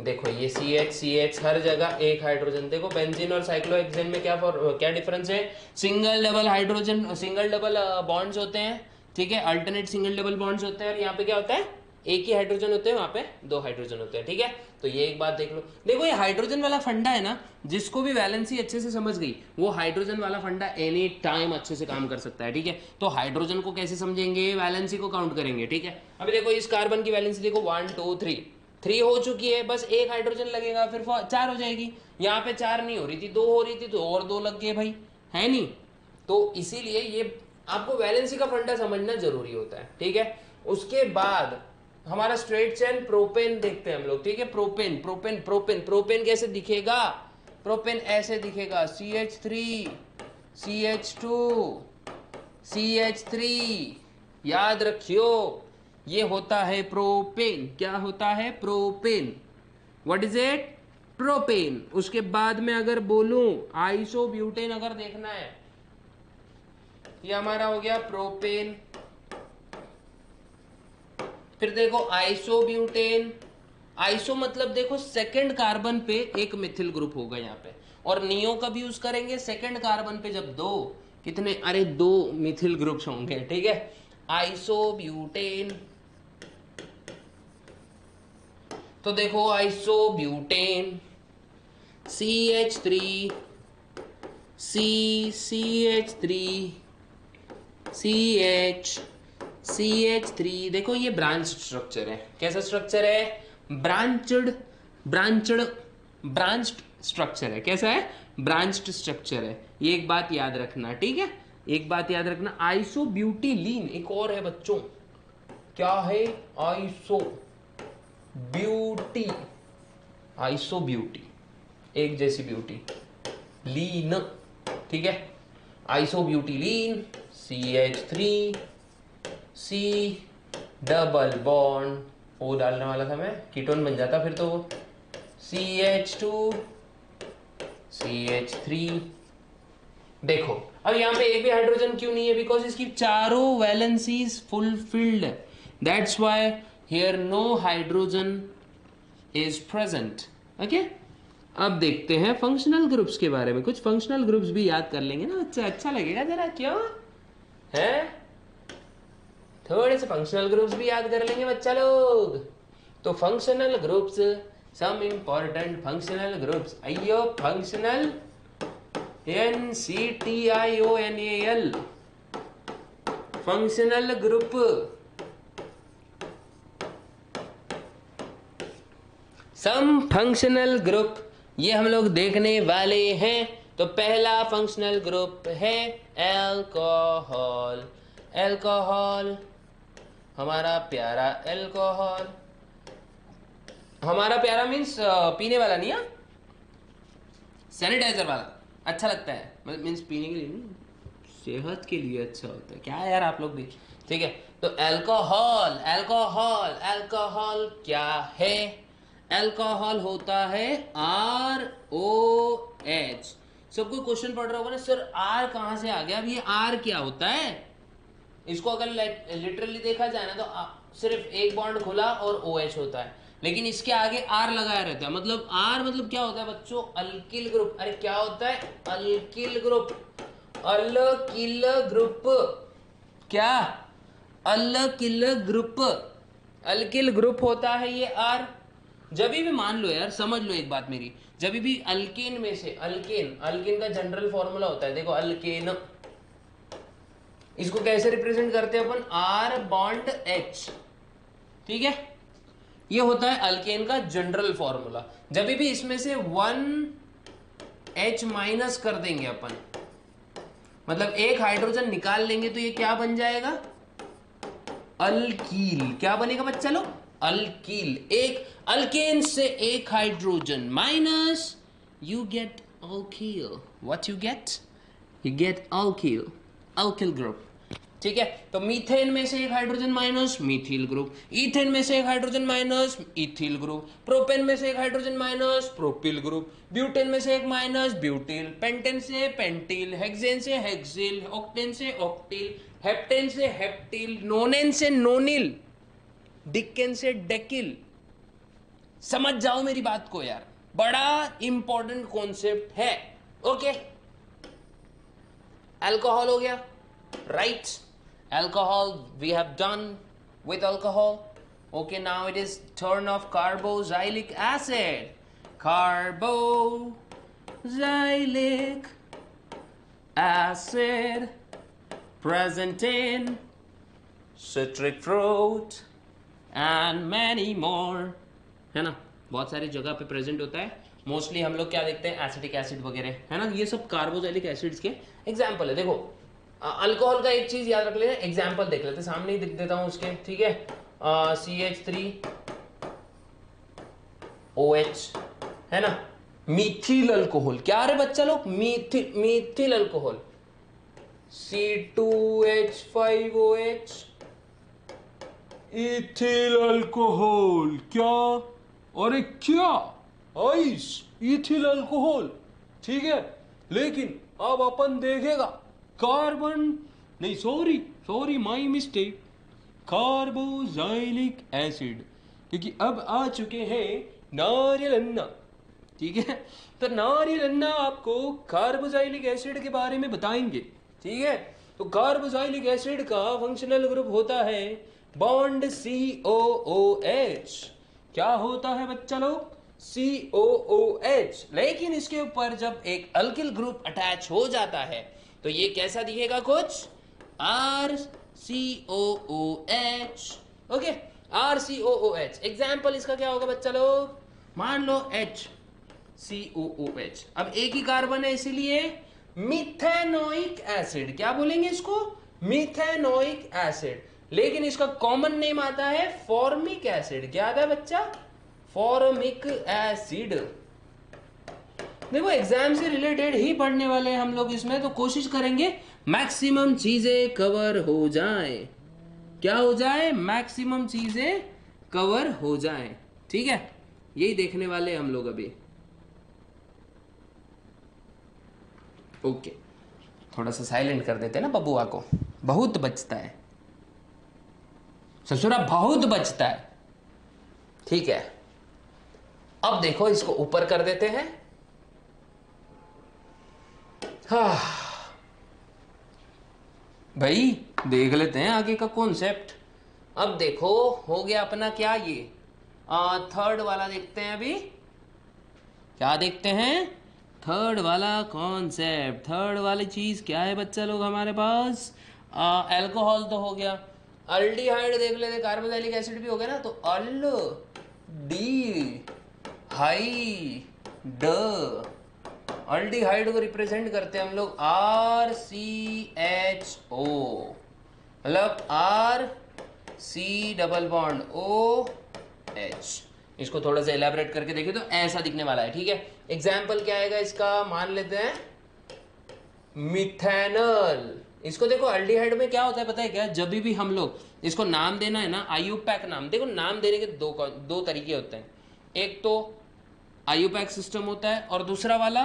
देखो ये सी एच सी एच हर जगह एक हाइड्रोजन देखो बेंजीन और साइक्लोहेक्सेन में क्या फॉर क्या डिफरेंस है? Single double hydrogen single double bonds होते हैं, ठीक है? अल्टरनेट सिंगल डबल बॉन्ड्स होते हैं और यहाँ पे क्या होता है? एक ही हाइड्रोजन होते हैं, वहाँ पे दो हाइड्रोजन होते हैं, ठीक है? तो ये एक बात देख लो। देखो ये हाइड्रोजन वाला फंडा है ना, जिसको भी वैलेंसी अच्छे से समझ गई, वो हाइड्रोजन वाला फंडा एनी टाइम अच्छे से काम कर सकता है, ठीक है? तो हाइड्रोजन को कैसे समझेंगे? वैलेंसी को काउंट करेंगे, ठीक है? अभी देखो इस कार्बन की वैलेंसी देखो वन टू थ्री थ्री हो चुकी है, बस एक हाइड्रोजन लगेगा, फिर चार हो जाएगी। यहाँ पे चार नहीं हो रही थी, दो हो रही थी तो और दो लग गए भाई। है नहीं? तो इसीलिए ये आपको वैलेंसी का फंडा समझना ज़रूरी होता है, ठीक है? उसके बाद हमारा स्ट्रेट चैन प्रोपेन देखते हैं हम लोग, ठीक है? प्रोपेन प्रोपेन प्रोपेन प्रोपेन कैसे दिखेगा? प्रोपेन ऐसे दिखेगा C H three C H two C H three याद रखियो। ये होता है प्रोपेन। क्या होता है? Propane. What is it propane. उसके बाद में अगर बोलूँ, आइसोब्यूटेन अगर देखना है, ये हमारा हो गया प्रोपेन। फिर देखो, आइसोब्यूटेन। आइसो मतलब देखो सेकंड कार्बन पे एक मिथिल ग्रुप होगा यहाँ पे। और नियो का भी यूज़ करेंगे? सेकंड कार्बन पे जब दो, कितने? अरे दो मिथिल ग्रुप्स होंगे, ठीक है? आइसोब्यूटेन। तो देखो isobutane C H three C C H three C H C H three देखो ये ब्रांच स्ट्रक्चर है। कैसा स्ट्रक्चर है? ब्रांचड ब्रांचड ब्रांच्ड स्ट्रक्चर है। कैसा है? ब्रांच्ड स्ट्रक्चर है। ये एक बात याद रखना, ठीक है? एक बात याद रखना आइसो ब्यूटी लीन एक और है बच्चों। क्या है? आइसो ब्यूटी आइसो ब्यूटी एक जैसी ब्यूटी लीन ठीक है? Isobutylene C H three C double bond O डालने वाला था मैं. कीटोन बन जाता फिर तो वो. C H two C H three देखो, अब यहाँ पे एक भी हाइड्रोजन क्यों नहीं है? बिकॉज़ इसकी चारों वैलेंसीज फुलफिल्ड है that's why here no hydrogen is present okay अब देखते हैं फंक्शनल ग्रुप्स के बारे में। कुछ फंक्शनल ग्रुप्स भी याद कर लेंगे ना अच्छा अच्छा लगेगा जरा, क्यों? है? थोड़े से फंक्शनल ग्रुप्स भी याद कर लेंगे बच्चा लोग। तो functional groups some important functional groups अयो functional N C T I O N A L functional group some functional group ये हम लोग देखने वाले हैं। तो पहला फंक्शनल ग्रुप है एल्कोहल एल्कोहल हमारा प्यारा एल्कोहल हमारा प्यारा मीन्स पीने वाला नहीं, है? सैनिटाइजर वाला। अच्छा लगता है। मतलब मीन्स पीने के लिए नहीं, सेहत के लिए अच्छा होता है। क्या यार आप लोग भी? ठीक है। तो एल्कोहल एल्कोहल एल्कोहल क्या है? एल्कोहल होता है आर ओ एच सबको क्वेश्चन पढ़ रहा होगा ना, सर आर कहाँ से आ गया? अब ये आर क्या होता है? इसको अगर लिटरली देखा जाए ना तो सिर्फ़ एक बॉन्ड खुला और ओ OH होता है। लेकिन इसके आगे आर लगाया रहता है। मतलब आर मतलब क्या होता है बच्चों? अल्किल ग्रुप अरे क्या होता है? अल्किल ग्रुप अल्किल ग्रुप क्या? अल्किल ग्रुप अल्किल ग्रुप होता है ये आर जब भी मान लो यार, समझ लो एक बात मेरी। जब भी अल्केन में से, अल्केन अल्केन का जनरल फॉर्मूला होता है, देखो अल्केन। इसको कैसे रिप्रेजेंट करते हैं अपन? आर बॉन्ड एच ठीक है? ये होता है अल्केन का जनरल फॉर्मूला जब भी इसमें से वन एच माइनस कर देंगे अपन मतलब एक हाइड्रोजन निकाल लेंगे तो ये क्या बन जाएगा? अल्कील। क्या बनेगा बच्चा लोग? अल्कील एक अल्केन से एक hydrogen minus you get alkyl what you get you get alkyl alkyl group ठीक है? तो मीथेन में से एक hydrogen minus methyl group ethane में से एक hydrogen minus ethyl group propane में से एक hydrogen minus propyl group butane में से एक माइनस ब्यूटिल पेंटेन से पेंटिल हेक्सेन से हेक्सिल ऑक्टेन से ऑक्टिल हेप्टेन से हेप्टिल नोनेन से नोनिल डिकेन से डेकिल समझ जाओ मेरी बात को यार। बड़ा इंपॉर्टेंट कॉन्सेप्ट है। ओके अल्कोहल हो गया। Right alcohol we have done with alcohol okay now it is turn of carboxylic acid carboxylic acid present in citric fruit and many more है ना? बहुत सारी जगह पे प्रेजेंट होता है. मोस्टली हम लोग क्या देखते हैं? एसिडिक एसिड वगैरह. है ना? ये सब कार्बोजाइलिक एसिड्स के एग्ज़ाम्पल है. देखो अल्कोहल का एक चीज़ याद रख लेते एग्ज़ाम्पल देख लेते सामने ही दिख देता हूँ उसके. ठीक है? C H three O H है ना? मीथिल अल्कोहल क्या रे बच्चा लोग? Methyl methyl alcohol C two H five O H ethyl alcohol, क्या? अरे क्या? आइस, इथिल अल्कोहल। ठीक है, लेकिन अब अपन देखेगा, कार्बन, नहीं sorry sorry my mistake carboxylic acid क्योंकि अब आ चुके हैं नारियल अन्ना। ठीक है तो नारियल अन्ना आपको कार्बोजाइलिक एसिड के बारे में बताएँगे। ठीक है तो कार्बोजाइलिक एसिड का फंक्शनल ग्रुप होता है bond C O O H क्या होता है बच्चा लोग? सी ओ ओ एच लेकिन इसके ऊपर जब एक अल्किल ग्रुप अटैच हो जाता है तो ये कैसा दिखेगा कुछ? R C O O H okay R C O O H example इसका क्या होगा बच्चा लोग? मान लो H C O O H अब एक ही कार्बन है इसीलिए मिथेनोइक एसिड क्या बोलेंगे इसको? मिथेनोइक एसिड लेकिन इसका कॉमन नेम आता है फॉर्मिक एसिड क्या आता है बच्चा? फॉर्मिक एसिड देखो एग्ज़ाम से रिलेटेड ही पढ़ने वाले हैं हम लोग इसमें तो कोशिश करेंगे मैक्सिमम चीज़ें कवर हो जाए। क्या हो जाए? मैक्सिमम चीज़ें कवर हो जाए। ठीक है? यही देखने वाले हम लोग अभी। ओके थोड़ा सा साइलेंट कर देते हैं ना बबुआ को। बहुत बचता है। ससुरा बहुत बचता है। ठीक है। अब देखो इसको ऊपर कर देते हैं। हाँ। भाई देख लेते हैं आगे का कॉन्सेप्ट अब देखो हो गया अपना क्या ये? आ, थर्ड वाला देखते हैं अभी। क्या देखते हैं? थर्ड वाला कॉन्सेप्ट थर्ड वाली चीज़ क्या है बच्चा लोग हमारे पास? अल्कोहल तो हो गया। अल्डिहाइड देख लेते कार्बोक्सिलिक एसिड भी हो गया ना तो aldehyde aldehyde को रिप्रेजेंट करते हैं हम लोग आर सी एच ओ। मतलब R C double bond O H. इसको थोड़ा सा एलेबरेट करके देखिए तो ऐसा दिखने वाला है, ठीक है? एग्ज़ाम्पल क्या आएगा इसका? मान लेते हैं, मिथेनल। इसको देखो, अल्डिहाइड में क्या होता है पता है क्या? जब भी हम लोग, इसको नाम देना है ना आयुपैक नाम। देखो, नाम देने के दो दो तरीके होते हैं। एक तो आयुपैक सिस्टम होता है और दूसरा वाला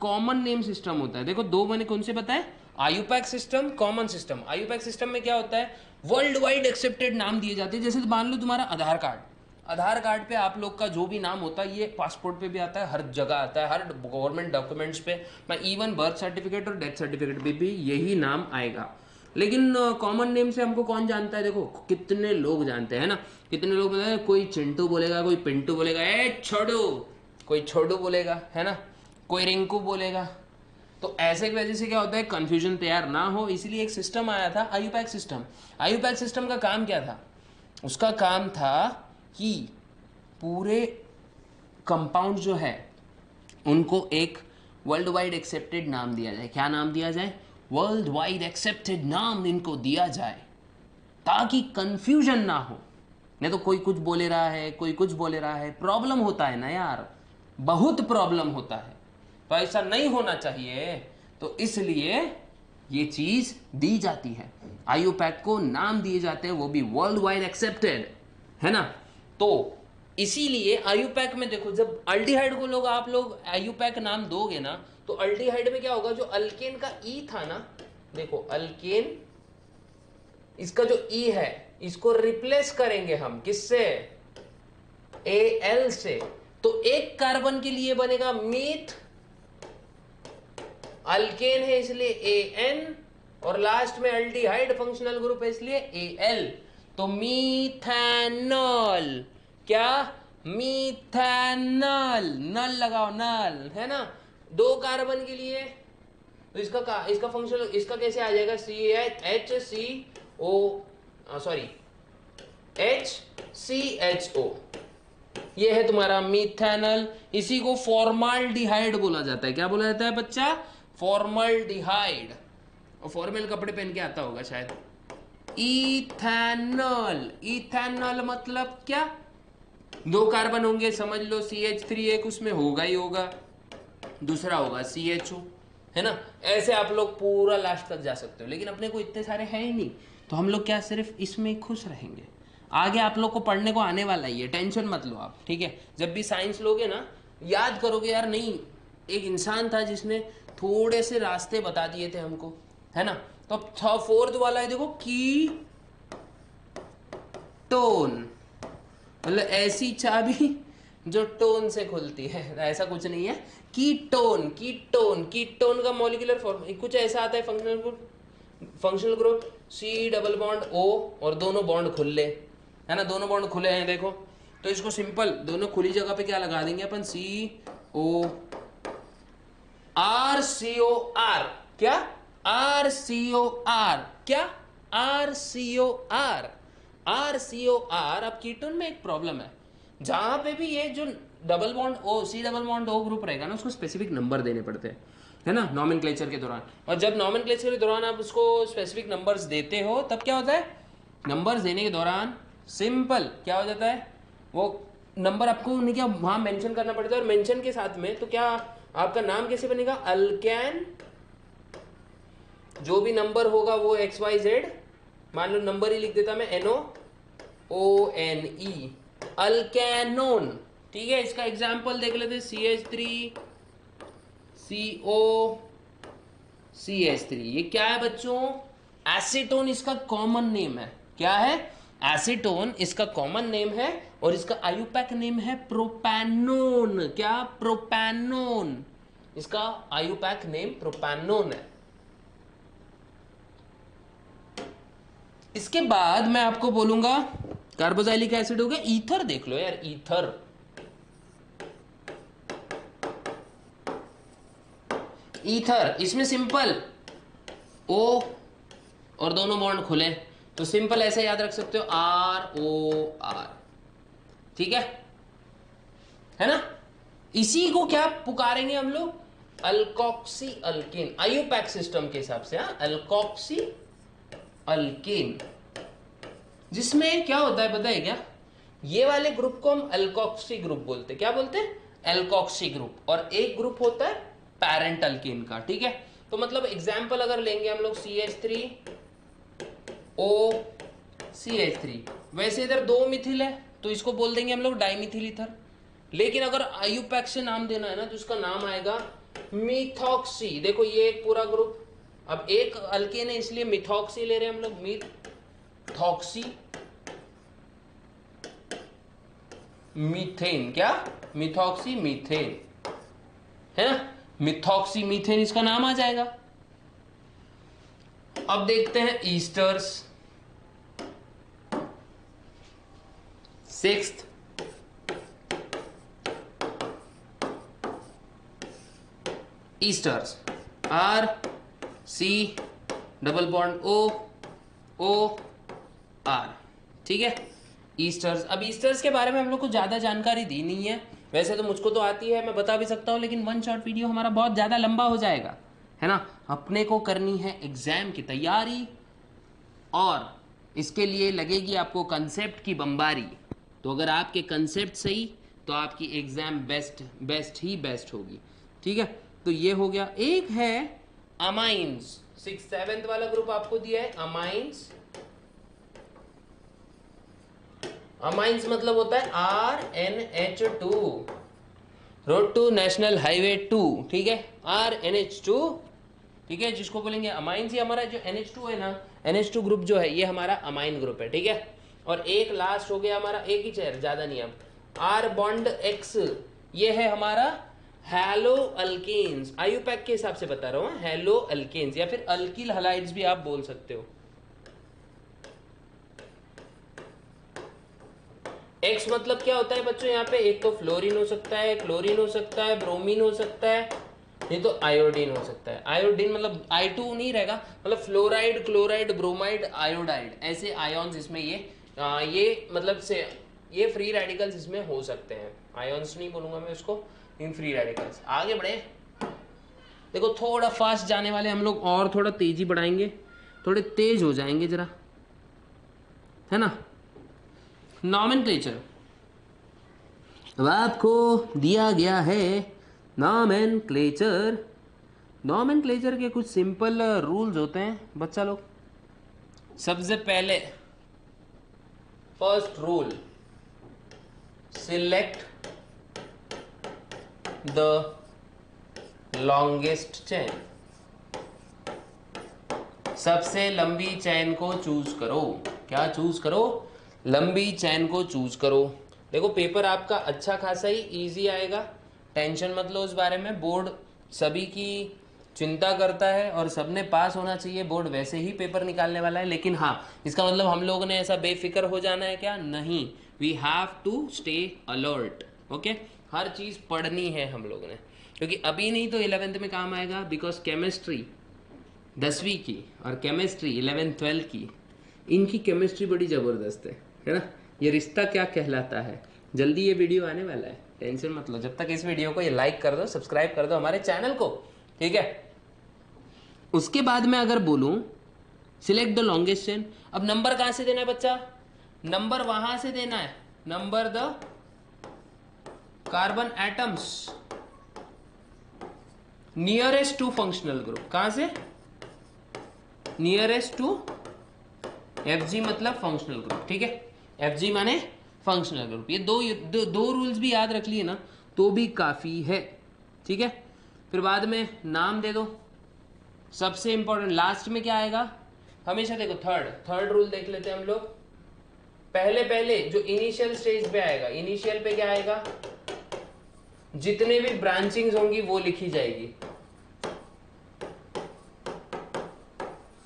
कॉमन नेम सिस्टम होता है। देखो, दो मैंने कौन से बताए? IUPAC system, common system. IUPAC system में क्या होता है? वर्ल्ड वाइड एक्सेप्टेड नाम दिए जाते हैं। जैसे मान लो तुम्हारा आधार कार्ड। आधार कार्ड पे आप लोग का जो भी नाम होता है, ये पासपोर्ट पे भी आता है, हर जगह आता है, हर गवर्नमेंट डॉक्यूमेंट्स पे। मैं इवन बर्थ सर्टिफिकेट और डेथ सर्टिफिकेट पे भी यही नाम आएगा। लेकिन कॉमन नेम से हमको कौन जानता है? देखो, कितने लोग जानते हैं ना? कितने लोग बोले कोई चिंटू बोलेगा, कोई पिंटू बोलेगा, ए, छोड़ो! कोई छोड़ू बोलेगा, है ना? कोई रिंकू बोलेगा। तो ऐसे की वजह से क्या होता है कंफ्यूजन तैयार ना हो, इसलिए एक सिस्टम आया था आयुपैक सिस्टम आयुपैक सिस्टम का काम क्या था? उसका काम था कि पूरे कंपाउंड जो है, उनको एक वर्ल्ड वाइड एक्सेप्टेड नाम दिया जाए। क्या नाम दिया जाए? वर्ल्ड वाइड एक्सेप्टेड नाम इनको दिया जाए, ताकि कंफ्यूजन ना हो। नहीं तो कोई कुछ बोले रहा है, कोई कुछ बोले रहा है प्रॉब्लम होता है ना यार। बहुत प्रॉब्लम होता है। तो ऐसा नहीं होना चाहिए। तो इसलिए ये चीज़ दी जाती है। आयु को नाम दिए जाते हैं, वो भी वर्ल्ड वाइड एक्सेप्टेड है ना? तो इसीलिए आयुपैक में देखो, जब अल्टीहाइड को लोग, आप लोग आयुपैक नाम दोगे ना तो अल्टीहाइड में क्या होगा, जो अल्केन का ई था ना, देखो, अल्केन, इसका जो ई है, इसको रिप्लेस करेंगे हम, किससे? ए एल से। तो एक कार्बन के लिए बनेगा मीथ, अल्केन है इसलिए ए एन और लास्ट में अल्टीहाइड फंक्शनल ग्रुप है इसलिए ए एल तो मीथेनॉल। क्या? मीथेनॉल। नल लगाओ, नल, है ना? दो कार्बन के लिए। तो इसका का, इसका फ़ंक्शन इसका कैसे आ जाएगा? C H H C O sorry H C H O ये है तुम्हारा मीथेनल। इसी को फॉर्मल डिहाइड बोला जाता है। क्या बोला जाता है बच्चा? फॉर्मल्डिहाइड। और फॉर्मल कपड़े पहन के आता होगा शायद। इथेनॉल। इथेनॉल मतलब क्या? दो कार्बन होंगे, समझ लो सी एच थ्री एक उसमें होगा ही होगा, दूसरा होगा सी एच ओ है ना? ऐसे आप लोग पूरा लास्ट तक जा सकते हो, लेकिन अपने को इतने सारे हैं ही नहीं तो हम लोग क्या सिर्फ़ इसमें खुश रहेंगे? आगे आप लोग को पढ़ने को आने वाला ही है, टेंशन मत लो आप, ठीक है? जब भी साइंस लोगे ना, याद करोगे यार, नहीं, एक इंसान था जिसने थोड़े से रास्ते बता दिए थे हमको, है ना? तो अब फोर्थ वाला है, देखो, की? टोन। मतलब ऐसी चाबी जो टोन से खुलती है। ऐसा कुछ नहीं है। की टोन की टोन की टोन का मॉलिकुलर फॉर्म कुछ ऐसा आता है functional group functional group C double bond O और दोनों बॉन्ड खुले है ना? दोनों बॉन्ड खुले हैं, देखो। तो इसको सिंपल दोनों खुली जगह पे क्या लगा देंगे अपन? C O R C O R क्या? आर सी ओ आर क्या? R C O R R C O R अब कीटोन में एक प्रॉब्लम है। जहाँ पे भी ये जो double bond O C double bond O group रहेगा ना, उसको स्पेसिफिक नंबर देने पड़ते हैं। है ना? नॉमन के दौरान। और जब नॉमन के दौरान आप उसको स्पेसिफिक नंबर्स देते हो, तब क्या होता है? नंबर्स देने के दौरान सिंपल क्या हो जाता है? वो नंबर आपको क्या वहाँ मेंशन करना पड़ता है। और मेंशन के साथ में तो क्या आपका नाम कैसे बनेगा? अल्कैन जो भी नंबर होगा वो एक्स वाई जेड मान लो नंबर ही लिख देता मैं एनओ ओ एन ई अल्कैनोन ठीक है? इसका एग्ज़ाम्पल देख लेते C H three C O C H three ये क्या है बच्चों? एसीटोन इसका कॉमन नेम है। क्या है? एसीटोन इसका कॉमन नेम है और इसका आयुपैक नेम है प्रोपैनोन क्या? प्रोपैनोन इसका आयुपैक नेम प्रोपैनोन है। इसके बाद मैं आपको बोलूँगा कार्बोजाइलिक एसिड हो गया, ईथर देख लो यार, ईथर। ईथर, इसमें सिंपल, ओ और दोनों बॉन्ड खुले तो सिंपल ऐसे याद रख सकते हो, आर, ओ, आर। ठीक है? है ना? इसी को क्या पुकारेंगे हम लोग? अल्कॉक्सी अल्किन आयुपैक सिस्टम के हिसाब से हाँ अल्कॉक्सी अल्किन जिसमें क्या होता है है क्या? ये वाले ग्रुप को हम अल्कॉक्सी ग्रुप बोलते हैं। क्या बोलते हैं? एल्कॉक्सी ग्रुप और एक ग्रुप होता है पैरेंट अल्किन का, ठीक है? तो मतलब एग्ज़ाम्पल अगर लेंगे हम लोग C H three O C H three वैसे इधर दो मिथिल है तो इसको बोल देंगे हम लोग डाइमिथिल इथर लेकिन अगर आयुपैक से नाम देना है ना तो इसका नाम आएगा मिथॉक्सी देखो ये एक पूरा ग्रुप अब एक अल्केन है इसलिए मिथॉक्सी ले रहे हैं हम लोग मिथॉक्सी मीथेन, क्या? Methoxy, methane. है? ना मिथॉक्सी, मीथेन, इसका नाम आ जाएगा। अब देखते हैं esters. Six esters. R C double bond O O R ठीक है? ईस्टर्स अब ईस्टर्स के बारे में हम लोग को ज़्यादा जानकारी दी नहीं है। वैसे तो मुझको तो आती है, मैं बता भी सकता हूँ, लेकिन वन शॉट वीडियो हमारा बहुत ज़्यादा लंबा हो जाएगा। है ना? अपने को करनी है एग्ज़ाम की तैयारी, और इसके लिए लगेगी आपको कंसेप्ट की बम्बारी। तो अगर आपके कंसेप्ट सही तो आपकी एग्ज़ाम बेस्ट बेस्ट ही बेस्ट होगी। ठीक है? तो ये हो गया। एक है अमाइंस सिक्स सेवेंथ वाला ग्रुप आपको दिया है अमाइंस अमाइंस मतलब होता है R N H two road to national highway two ठीक है? आर एन एच टू ठीक है? जिसको बोलेंगे अमाइंस ही हमारा जो एन एच टू है ना एन एच टू ग्रुप जो है, ये हमारा अमाइन ग्रुप है, ठीक है? और एक लास्ट हो गया हमारा, एक ही चेयर ज़्यादा नहीं अब आर बॉन्ड एक्स ये है हमारा हेलो अल्केन्स आयुपैक के हिसाब से बता रहा हूँ हेलो अल्केन्स या फिर अल्किल हलाइड्स भी आप बोल सकते हो। एक्स मतलब क्या होता है बच्चों यहाँ पे? एक तो फ्लोरिन हो सकता है क्लोरीन हो सकता है ब्रोमीन हो सकता है नहीं तो आयोडीन हो सकता है। आयोडीन मतलब आई टू नहीं रहेगा मतलब fluoride chloride bromide iodide ions ions इसमें ये आ, ये मतलब से ये फ्री रेडिकल्स इसमें हो सकते हैं। आयोन्स नहीं बोलूँगा मैं इसको इन फ्री रेडिकल्स आगे बढ़े। देखो, थोड़ा फास्ट जाने वाले हम लोग और थोड़ा तेज़ी बढ़ाएँगे। थोड़े तेज हो जाएँगे जरा। है ना? नॉमन अब आपको दिया गया है नॉमन क्लेचर नॉमन क्लेचर के कुछ सिंपल रूल्स होते हैं, बच्चा लोग। सबसे पहले first rule select the longest chain सबसे लंबी चैन को चूज़ करो। क्या चूज़ करो? लंबी चैन को चूज़ करो। देखो पेपर आपका अच्छा खासा ही इजी आएगा। टेंशन मत लो उस बारे में। बोर्ड सभी की चिंता करता है और सबने पास होना चाहिए। बोर्ड वैसे ही पेपर निकालने वाला है। लेकिन हाँ इसका मतलब हम लोगों ने ऐसा बेफिक्र हो जाना है क्या? नहीं। We have to stay alert okay हर चीज़ पढ़नी है हम लोगों ने। क्योंकि अभी नहीं तो इलेवेंथ में काम आएगा बिकॉज़ केमिस्ट्री दसवीं की और केमिस्ट्री इलेवेंथ ट्वेल्थ की। इनकी केमिस्ट्री बड़ी ज़बरदस्त है है ना? ये रिश्ता क्या कहलाता है? जल्दी ये वीडियो आने वाला है। टेंशन मत लो। जब तक इस वीडियो को ये लाइक कर दो सब्सक्राइब कर दो हमारे चैनल को, ठीक है? उसके बाद में अगर बोलूँ सिलेक्ट द लॉन्गेस्ट चेन अब नंबर कहाँ से देना है बच्चा? नंबर वहाँ से देना है। Number the carbon atoms nearest to functional group कहाँ से? नियरेस्ट टू एफ़ जी मतलब फंक्शनल ग्रुप ठीक है? एफ़ जी माने फंक्शनल ग्रुप। ये दो दो, दो रूल्स भी याद रख लिए ना तो भी काफ़ी है ठीक है? फिर बाद में नाम दे दो। सबसे इंपॉर्टेंट लास्ट में क्या आएगा? हमेशा देखो थर्ड थर्ड रूल देख लेते हैं हम लोग। पहले पहले जो इनिशियल स्टेज पे आएगा इनिशियल पे क्या आएगा? जितने भी ब्रांचिंग्स होंगी, वो लिखी जाएगी।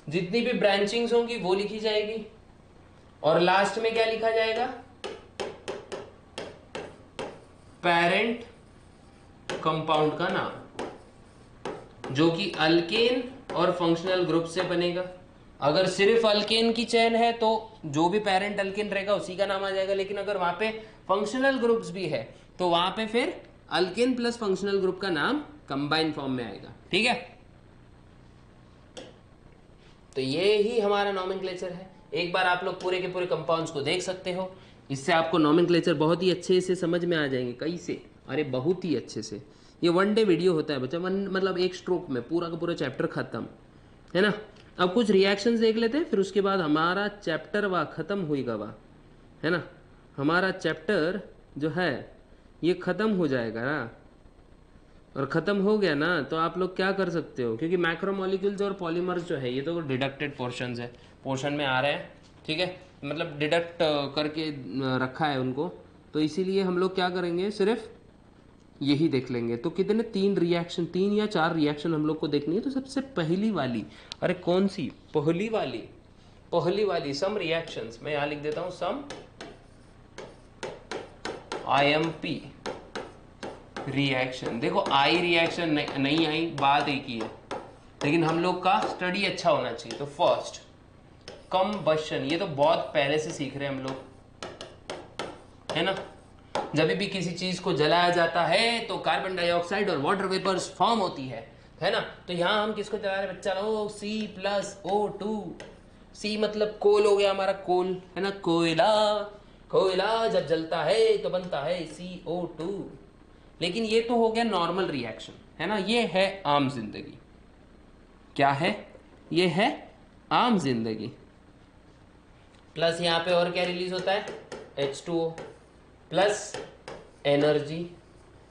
जितनी भी ब्रांचिंग्स होंगी, वो लिखी जाएगी। और लास्ट में क्या लिखा जाएगा? पेरेंट कंपाउंड का नाम, जो कि अल्केन और फंक्शनल ग्रुप से बनेगा। अगर सिर्फ़ अल्केन की चैन है तो जो भी पेरेंट अल्केन रहेगा, उसी का नाम आ जाएगा। लेकिन अगर वहाँ पे फंक्शनल ग्रुप्स भी है तो वहाँ पे फिर अल्केन प्लस फंक्शनल ग्रुप का नाम कंबाइन फॉर्म में आएगा। ठीक है? तो ये ही हमारा नॉमिनक्लेचर है। एक बार आप लोग पूरे के पूरे कंपाउंड्स को देख सकते हो। इससे आपको नॉमिनक्लेचर बहुत ही अच्छे से समझ में आ जाएँगे, कई से? अरे, बहुत ही अच्छे से। ये वन डे वीडियो होता है बच्चा, वन मतलब एक स्ट्रोक में पूरा का पूरा चैप्टर खत्म, है ना? अब कुछ रिएक्शंस देख लेते हैं, फिर उसके बाद हमारा चैप्टर वा ख़त्म हुई गवा है ना? हमारा चैप्टर जो है ये ख़त्म हो जाएगा ना। और ख़त्म हो गया ना तो आप लोग क्या कर सकते हो? क्योंकि मैक्रोमोलिक्यूल्स और पॉलीमर्स जो है, ये तो डिडक्टेड पोर्शंस है। पोर्शन में आ रहे हैं, ठीक है? मतलब डिडक्ट करके रखा है उनको। तो इसीलिए हम लोग क्या करेंगे, सिर्फ़ यही देख लेंगे। तो कितने? तीन रिएक्शन तीन या चार रिएक्शन हम लोग को देखनी है। तो सबसे पहली वाली, अरे कौन सी? पहली वाली पहली वाली सम रिएक्शंस मैं यहाँ लिख देता हूँ some I M P reaction देखो, आई रिएक्शन नहीं आई, बात एक ही है। लेकिन हम लोग का स्टडी अच्छा होना चाहिए। तो फ़र्स्ट कम्बशन ये तो बहुत पहले से सीख रहे हैं हम लोग। है ना? जब भी किसी चीज़ को जलाया जाता है तो कार्बन डाइऑक्साइड और वाटर वेपर्स फॉर्म होती है। है ना? तो यहाँ हम किसको जला रहे बच्चा? ओ सी प्लस ओ टू सी मतलब कोल हो गया हमारा कोल। है ना? कोयला। कोयला जब जलता है तो बनता है सी ओ टू लेकिन ये तो हो गया नॉर्मल रिएक्शन है ना? ये है आम ज़िंदगी। क्या है? ये है आम ज़िंदगी। प्लस यहाँ पे और क्या रिलीज़ होता है? H two plus energy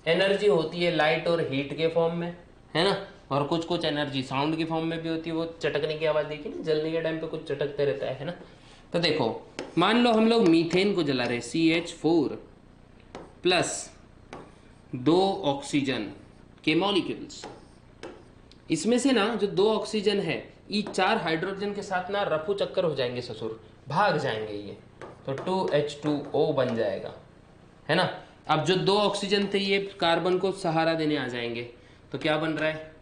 energy होती है लाइट और हीट के फॉर्म में, है ना? और कुछ कुछ एनर्जी साउंड के फॉर्म में भी होती है। वो चटकने की आवाज़ देखी ना? जलने के टाइम पे कुछ चटकते रहता है है ना? तो देखो, मान लो हम लोग मीथेन को जला रहे सी एच फोर प्लस दो ऑक्सीजन के मॉलिक्यूल्स इसमें से ना जो दो ऑक्सीजन है, ये चार हाइड्रोजन के साथ ना रफू चक्कर हो जाएँगे ससुर, भाग जाएँगे ये। तो टू एच टू ओ बन जाएगा, है ना? अब जो दो ऑक्सीजन थे, ये कार्बन को सहारा देने आ जाएँगे। तो क्या बन रहा है?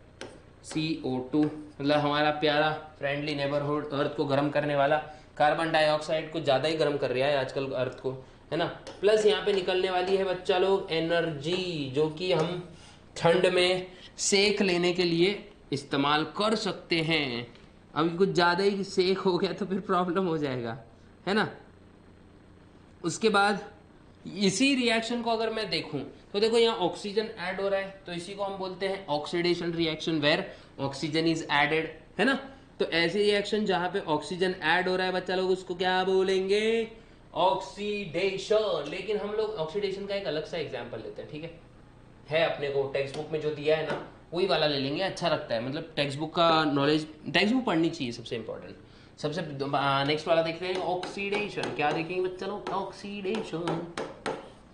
सी ओ टू मतलब हमारा प्यारा फ्रेंडली नेबरहुड अर्थ को गर्म करने वाला। कार्बन डाइऑक्साइड को ज़्यादा ही गर्म कर रहा है आजकल अर्थ को। है ना? प्लस यहाँ पे निकलने वाली है बच्चा लोग एनर्जी जो कि हम ठंड में सेक लेने के लिए इस्तेमाल कर सकते हैं। अभी कुछ ज़्यादा ही सेक हो गया तो फिर प्रॉब्लम हो जाएगा, है ना? उसके बाद इसी रिएक्शन को अगर मैं देखूँ तो देखो यहाँ ऑक्सीजन ऐड हो रहा है तो इसी को हम बोलते हैं oxidation reaction where oxygen is added है ना? तो ऐसे रिएक्शन जहाँ पे ऑक्सीजन ऐड हो रहा है बच्चा लोग, उसको क्या बोलेंगे? ऑक्सीडेशन लेकिन हम लोग ऑक्सीडेशन का एक अलग सा एग्ज़ाम्पल लेते हैं, ठीक है? है अपने को टेक्स्ट बुक में जो दिया है ना, वही वाला ले लेंगे अच्छा लगता है। मतलब टेक्स्ट बुक का नॉलेज टेक्स्ट बुक पढ़नी चाहिए सबसे इंपॉर्टेंट सबसे नेक्स्ट वाला देखते हैं ऑक्सीडेशन क्या देखेंगे बच्चा लोग? ऑक्सीडेशन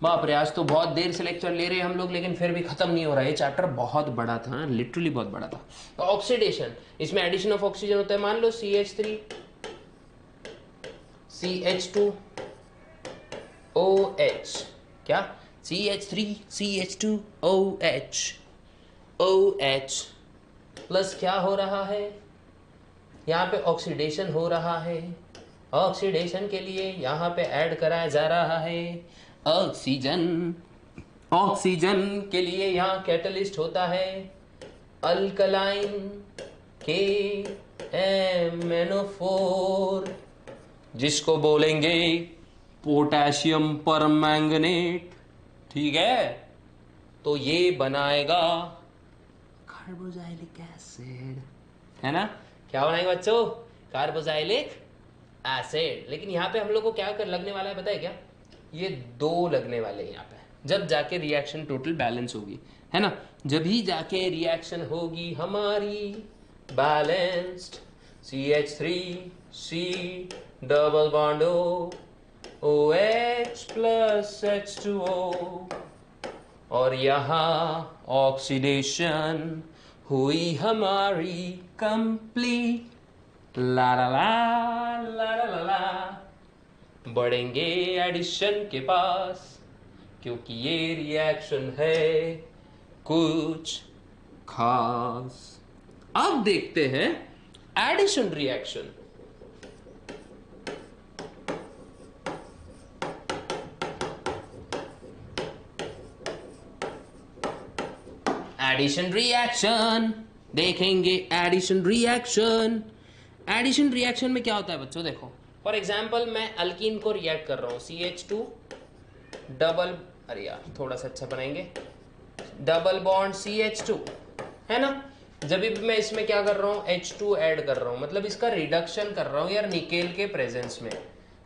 बाप रे आज तो बहुत देर से लेक्चर ले रहे हैं हम लोग, लेकिन फिर भी खत्म नहीं हो रहा। है चैप्टर बहुत बड़ा था लिटरली बहुत बड़ा था। तो ऑक्सीडेशन इसमें एडिशन ऑफ़ ऑक्सीजन होता है, मान लो C H three C H two O H क्या? C H three C H two O H O H plus क्या हो रहा है? यहाँ पे ऑक्सीडेशन हो रहा है। ऑक्सीडेशन के लिए यहाँ पे ऐड कराया जा रहा है। ऑक्सीजन ऑक्सीजन के लिए यहाँ कैटलिस्ट होता है। अल्कलाइन के एमोफोर जिसको बोलेंगे पोटेशियम पर मैंगनेट ठीक है? तो ये बनाएगा कार्बोजाइलिक एसिड। है ना? क्या बनाएगा बच्चों? Carboxylic acid. लेकिन यहाँ पे हम लोग को क्या कर लगने वाला है, बताए क्या? ये दो लगने वाले हैं यहाँ पे। जब जाके रिएक्शन टोटल बैलेंस होगी। है ना? जब ही जाके रिएक्शन होगी हमारी balanced C H three C O H plus H two O और यहाँ ऑक्सीडेशन हुई हमारी कंप्लीट ला ला ला ला ला ला ला। बढ़ेंगे एडिशन के पास, क्योंकि ये रिएक्शन है कुछ खास। अब देखते हैं एडिशन रिएक्शन एडिशन रिएक्शन देखेंगे एडिशन रिएक्शन एडिशन रिएक्शन में क्या होता है बच्चों? देखो फॉर एग्ज़ाम्पल मैं अल्कीन को रिएक्ट कर रहा हूँ। सी एच टू डबल अरे यार, थोड़ा सा अच्छा बनाएँगे। Double bond C H two है ना? जब भी मैं इसमें क्या कर रहा हूँ? एच टू एड कर रहा हूँ। मतलब इसका रिडक्शन कर रहा हूँ यार निकेल के प्रेजेंस में।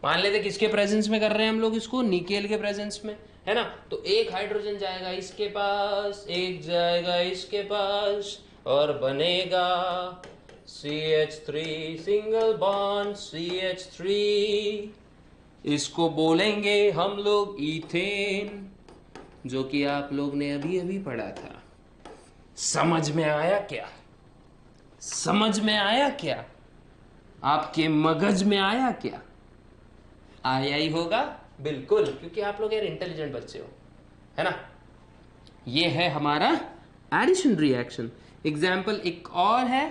मान लेते किसके प्रेजेंस में कर रहे हैं हम लोग इसको? निकेल के प्रेजेंस में। है ना? तो एक हाइड्रोजन जाएगा इसके पास, एक जाएगा इसके पास, और बनेगा C H three single bond C H three इसको बोलेंगे हम लोग इथेन जो कि आप लोग ने अभी अभी पढ़ा था। समझ में आया क्या? समझ में आया क्या? आपके मगज में आया क्या? आया ही होगा। बिल्कुल, क्योंकि आप लोग यार इंटेलिजेंट बच्चे हो, है ना? ये है हमारा एडिशन रिएक्शन एग्ज़ाम्पल एक और है,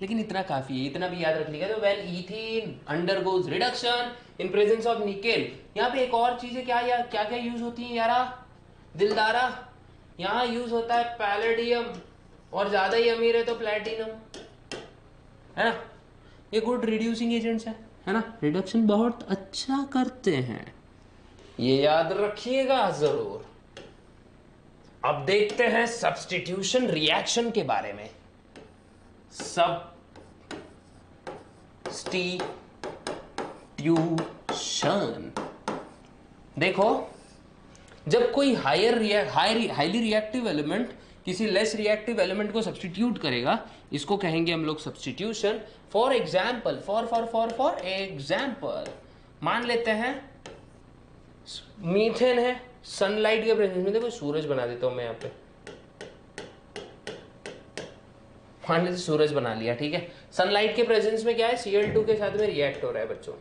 लेकिन इतना काफ़ी है, इतना भी याद रख लिया तो well ethene undergoes reduction in presence of nickel यहाँ पे एक और चीज़ें क्या, या क्या क्या यूज़ होती है यारा? दिलदारा? यहाँ यूज़ होता है पैलेडियम और ज़्यादा ही अमीर है तो प्लेटिनम है ना? ये गुड रिड्यूसिंग एजेंट्स है। है ना? रिडक्शन बहुत अच्छा करते हैं। ये याद रखिएगा ज़रूर। अब देखते हैं सब्सटीट्यूशन रिएक्शन के बारे में। सब स्टी ट्यूशन देखो, जब कोई हायर हाईली रिएक्टिव एलिमेंट किसी लेस रिएक्टिव एलिमेंट को सब्सटीट्यूट करेगा, इसको कहेंगे हम लोग substitution for example for for for for example मान लेते हैं, मीथेन है सनलाइट के प्रेजेंस में, देखो सूरज बना देता हूँ मैं यहाँ पे। मान लेते सूरज बना लिया, ठीक है? सनलाइट के प्रेजेंस में क्या है? सीएल टू के साथ में रिएक्ट हो रहा है बच्चों।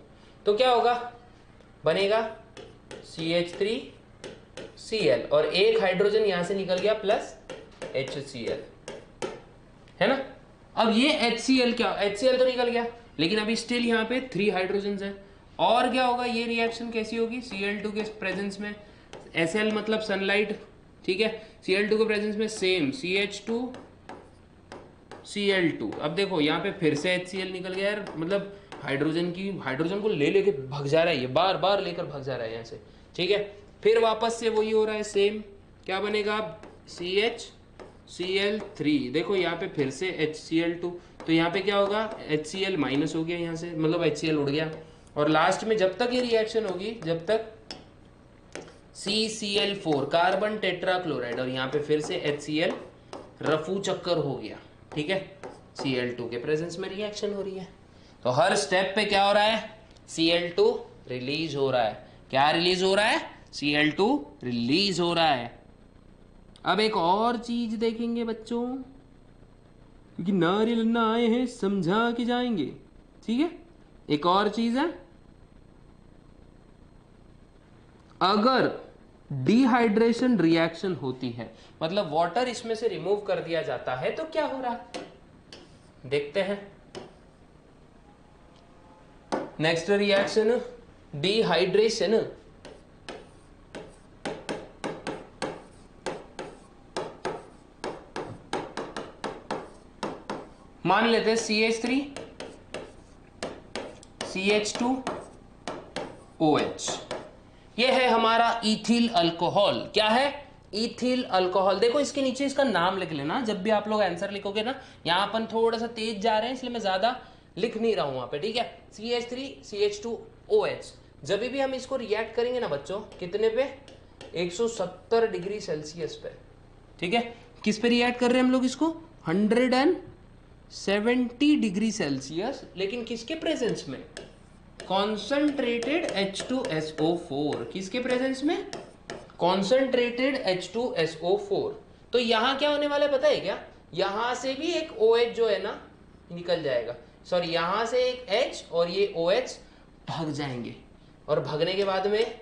तो क्या होगा? बनेगा C H three C L और एक हाइड्रोजन यहाँ से निकल गया प्लस एच सी एल है ना? अब ये HCl क्या HCl तो निकल गया, लेकिन अभी स्टिल यहाँ पे थ्री हाइड्रोजन है। और क्या होगा, ये रिएक्शन कैसी होगी? Cl2 के प्रेजेंस में Sl मतलब सनलाइट ठीक है? Cl2 के प्रेजेंस में सेम CH2 Cl2 अब देखो, यहाँ पे फिर से HCl निकल गया यार मतलब हाइड्रोजन की हाइड्रोजन को ले लेके भग जा रहा है ये, बार बार लेकर भग जा रहा है यहाँ से, ठीक है? फिर वापस से वही हो रहा है सेम क्या बनेगा C H C L three देखो यहाँ पे फिर से एच सी एल टू तो यहाँ पे क्या होगा? एच सी एल माइनस हो गया यहाँ से मतलब एच सी एल उड़ गया। और लास्ट में जब तक ये रिएक्शन होगी, जब तक C C L four carbon tetra chloride और यहाँ पे फिर से एच सी एल रफू चक्कर हो गया, ठीक है? सी एल टू के प्रेजेंस में रिएक्शन हो रही है। तो हर स्टेप पे क्या हो रहा है? सी एल टू रिलीज़ हो रहा है। क्या रिलीज़ हो रहा है? सी एल टू रिलीज़ हो रहा है। अब एक और चीज़ देखेंगे बच्चों, क्योंकि नारियल ना आए हैं, समझा के जाएँगे। ठीक है? एक और चीज़ है। अगर डिहाइड्रेशन रिएक्शन होती है मतलब वाटर इसमें से रिमूव कर दिया जाता है तो क्या हो रहा? है देखते हैं। नेक्स्ट रिएक्शन डिहाइड्रेशन मान लेते हैं C H three C H two O H ये है हमारा इथिल अल्कोहल क्या है? इथिल अल्कोहल देखो, इसके नीचे इसका नाम लिख लेना. जब भी आप लोग आंसर लिखोगे ना, यहाँ अपन थोड़ा सा तेज जा रहे हैं, इसलिए मैं ज़्यादा लिख नहीं रहा हूँ वहाँ पे, ठीक है? C H three C H two O H जब भी हम इसको रिएक्ट करेंगे ना बच्चों, कितने पे? 170 डिग्री सेल्सियस पे. ठीक है? किस पे रिएक्ट कर रहे हैं हम लोग इसको? 170 डिग्री सेल्सियस, लेकिन किसके प्रेजेंस में? कॉन्सेंट्रेटेड H2SO4 किसके प्रेजेंस में? कॉन्सेंट्रेटेड H2SO4 तो यहाँ क्या होने वाला है पता है क्या? यहाँ से भी एक ओ OH जो है ना, निकल जाएगा। सॉरी यहाँ से एक एच और ये ओ OH भाग जाएँगे। और भगने के बाद में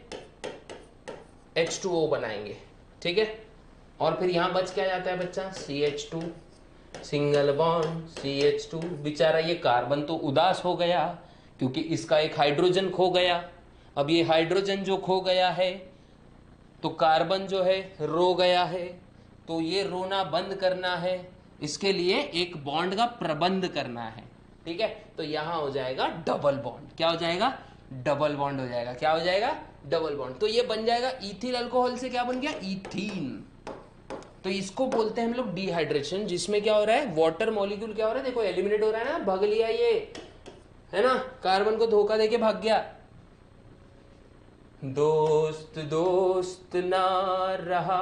एच टू ओ बनाएँगे। ठीक है? और फिर यहाँ बच क्या जाता है बच्चा? CH2 single bond C H two बेचारा ये कार्बन तो उदास हो गया, क्योंकि इसका एक हाइड्रोजन खो गया। अब ये हाइड्रोजन जो खो गया है तो कार्बन जो है रो गया है। तो ये रोना बंद करना है, इसके लिए एक बॉन्ड का प्रबंध करना है, ठीक है? तो यहाँ हो जाएगा डबल बॉन्ड। क्या हो जाएगा? डबल बॉन्ड हो जाएगा। क्या हो जाएगा? Double bond. तो ये बन जाएगा इथिल अल्कोहल से क्या बन गया? इथीन। तो इसको बोलते हैं हम लोग डिहाइड्रेशन जिसमें क्या हो रहा है? वाटर मॉलिक्यूल क्या हो रहा है? देखो एलिमिनेट हो रहा है ना? भग लिया ये। है ना? कार्बन को धोखा देके भाग गया। दोस्त दोस्त ना रहा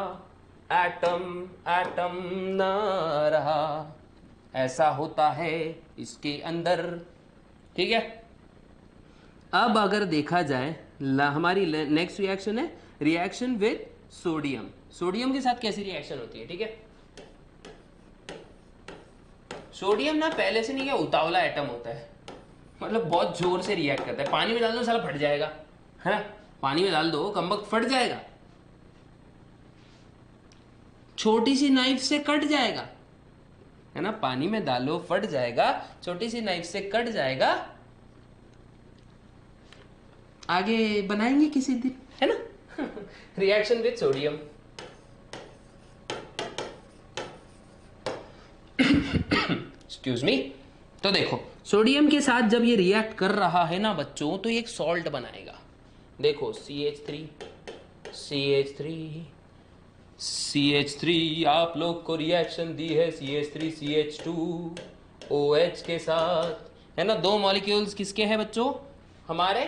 एटम एटम ना रहा। ऐसा होता है इसके अंदर। ठीक है? अब अगर देखा जाए हमारी नेक्स्ट रिएक्शन है रिएक्शन विद सोडियम सोडियम के साथ कैसी रिएक्शन होती है, ठीक है? सोडियम ना पहले से नहीं क्या उतावला एटम होता है। मतलब बहुत ज़ोर से रिएक्ट करता है। पानी में डाल दो, साला फट जाएगा। है ना? पानी में डाल दो, कम फट जाएगा। छोटी सी नाइफ से कट जाएगा। है ना? पानी में डालो, फट जाएगा। छोटी सी नाइफ से कट जाएगा। आगे बनाएँगे किसी दिन, है ना? Reaction with sodium excuse me तो देखो सोडियम के साथ जब ये रिएक्ट कर रहा है ना बच्चों तो ये एक सॉल्ट बनाएगा। देखो C H three C H three C H three आप लोग को रिएक्शन दी है C H three C H two O H के साथ। है ना? दो मॉलिक्यूल्स किसके हैं बच्चों? हमारे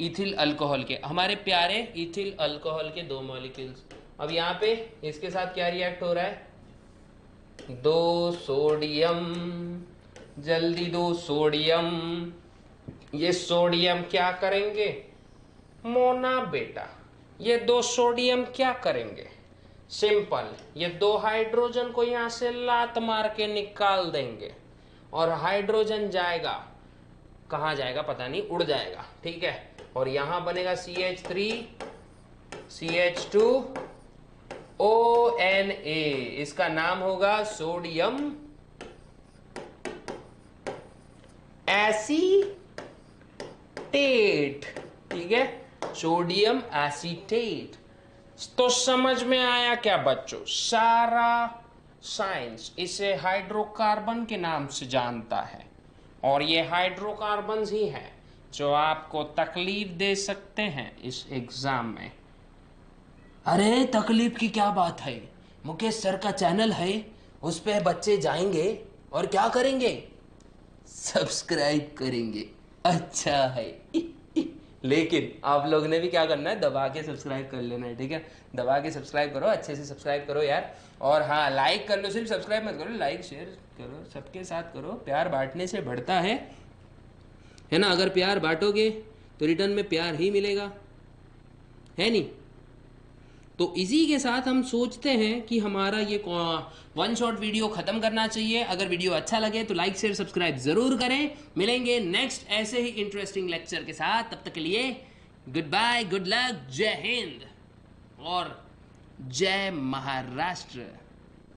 इथिल अल्कोहल के। हमारे प्यारे इथिल अल्कोहल के दो मॉलिक्यूल्स अब यहाँ पे इसके साथ क्या रिएक्ट हो रहा है? दो सोडियम, जल्दी दो सोडियम। ये सोडियम क्या करेंगे? मोना बेटा, ये दो सोडियम क्या करेंगे? सिंपल, ये दो हाइड्रोजन को यहाँ से लात मार के निकाल देंगे। और हाइड्रोजन जाएगा, कहा जाएगा पता नहीं, उड़ जाएगा, ठीक है? और यहाँ बनेगा C H three C H two O N A इसका नाम होगा सोडियम एसीटेट। ठीक है? Sodium acetate. तो समझ में आया क्या बच्चों? सारा साइंस इसे हाइड्रोकार्बन के नाम से जानता है। और ये हाइड्रोकार्बन ही है जो आपको तकलीफ़ दे सकते हैं इस एग्ज़ाम में। अरे, तकलीफ़ की क्या बात है? मुकेश सर का चैनल है, उस पर बच्चे जाएँगे, और क्या करेंगे? सब्सक्राइब करेंगे। अच्छा है। लेकिन आप लोग ने भी क्या करना है? दबा के सब्सक्राइब कर लेना है, ठीक है? दबा के सब्सक्राइब करो, अच्छे से सब्सक्राइब करो यार। और हाँ लाइक कर लो, सिर्फ़ सब्सक्राइब मत करो लाइक शेयर करो, सबके साथ करो। प्यार बांटने से बढ़ता है। है ना? अगर प्यार बांटोगे तो रिटर्न में प्यार ही मिलेगा। है नहीं? तो इसी के साथ हम सोचते हैं कि हमारा ये वन शॉट वीडियो ख़त्म करना चाहिए। अगर वीडियो अच्छा लगे तो लाइक शेयर सब्सक्राइब ज़रूर करें। मिलेंगे नेक्स्ट ऐसे ही इंटरेस्टिंग लेक्चर के साथ। तब तक के लिए गुड बाय गुड लक जय हिंद और जय महाराष्ट्र।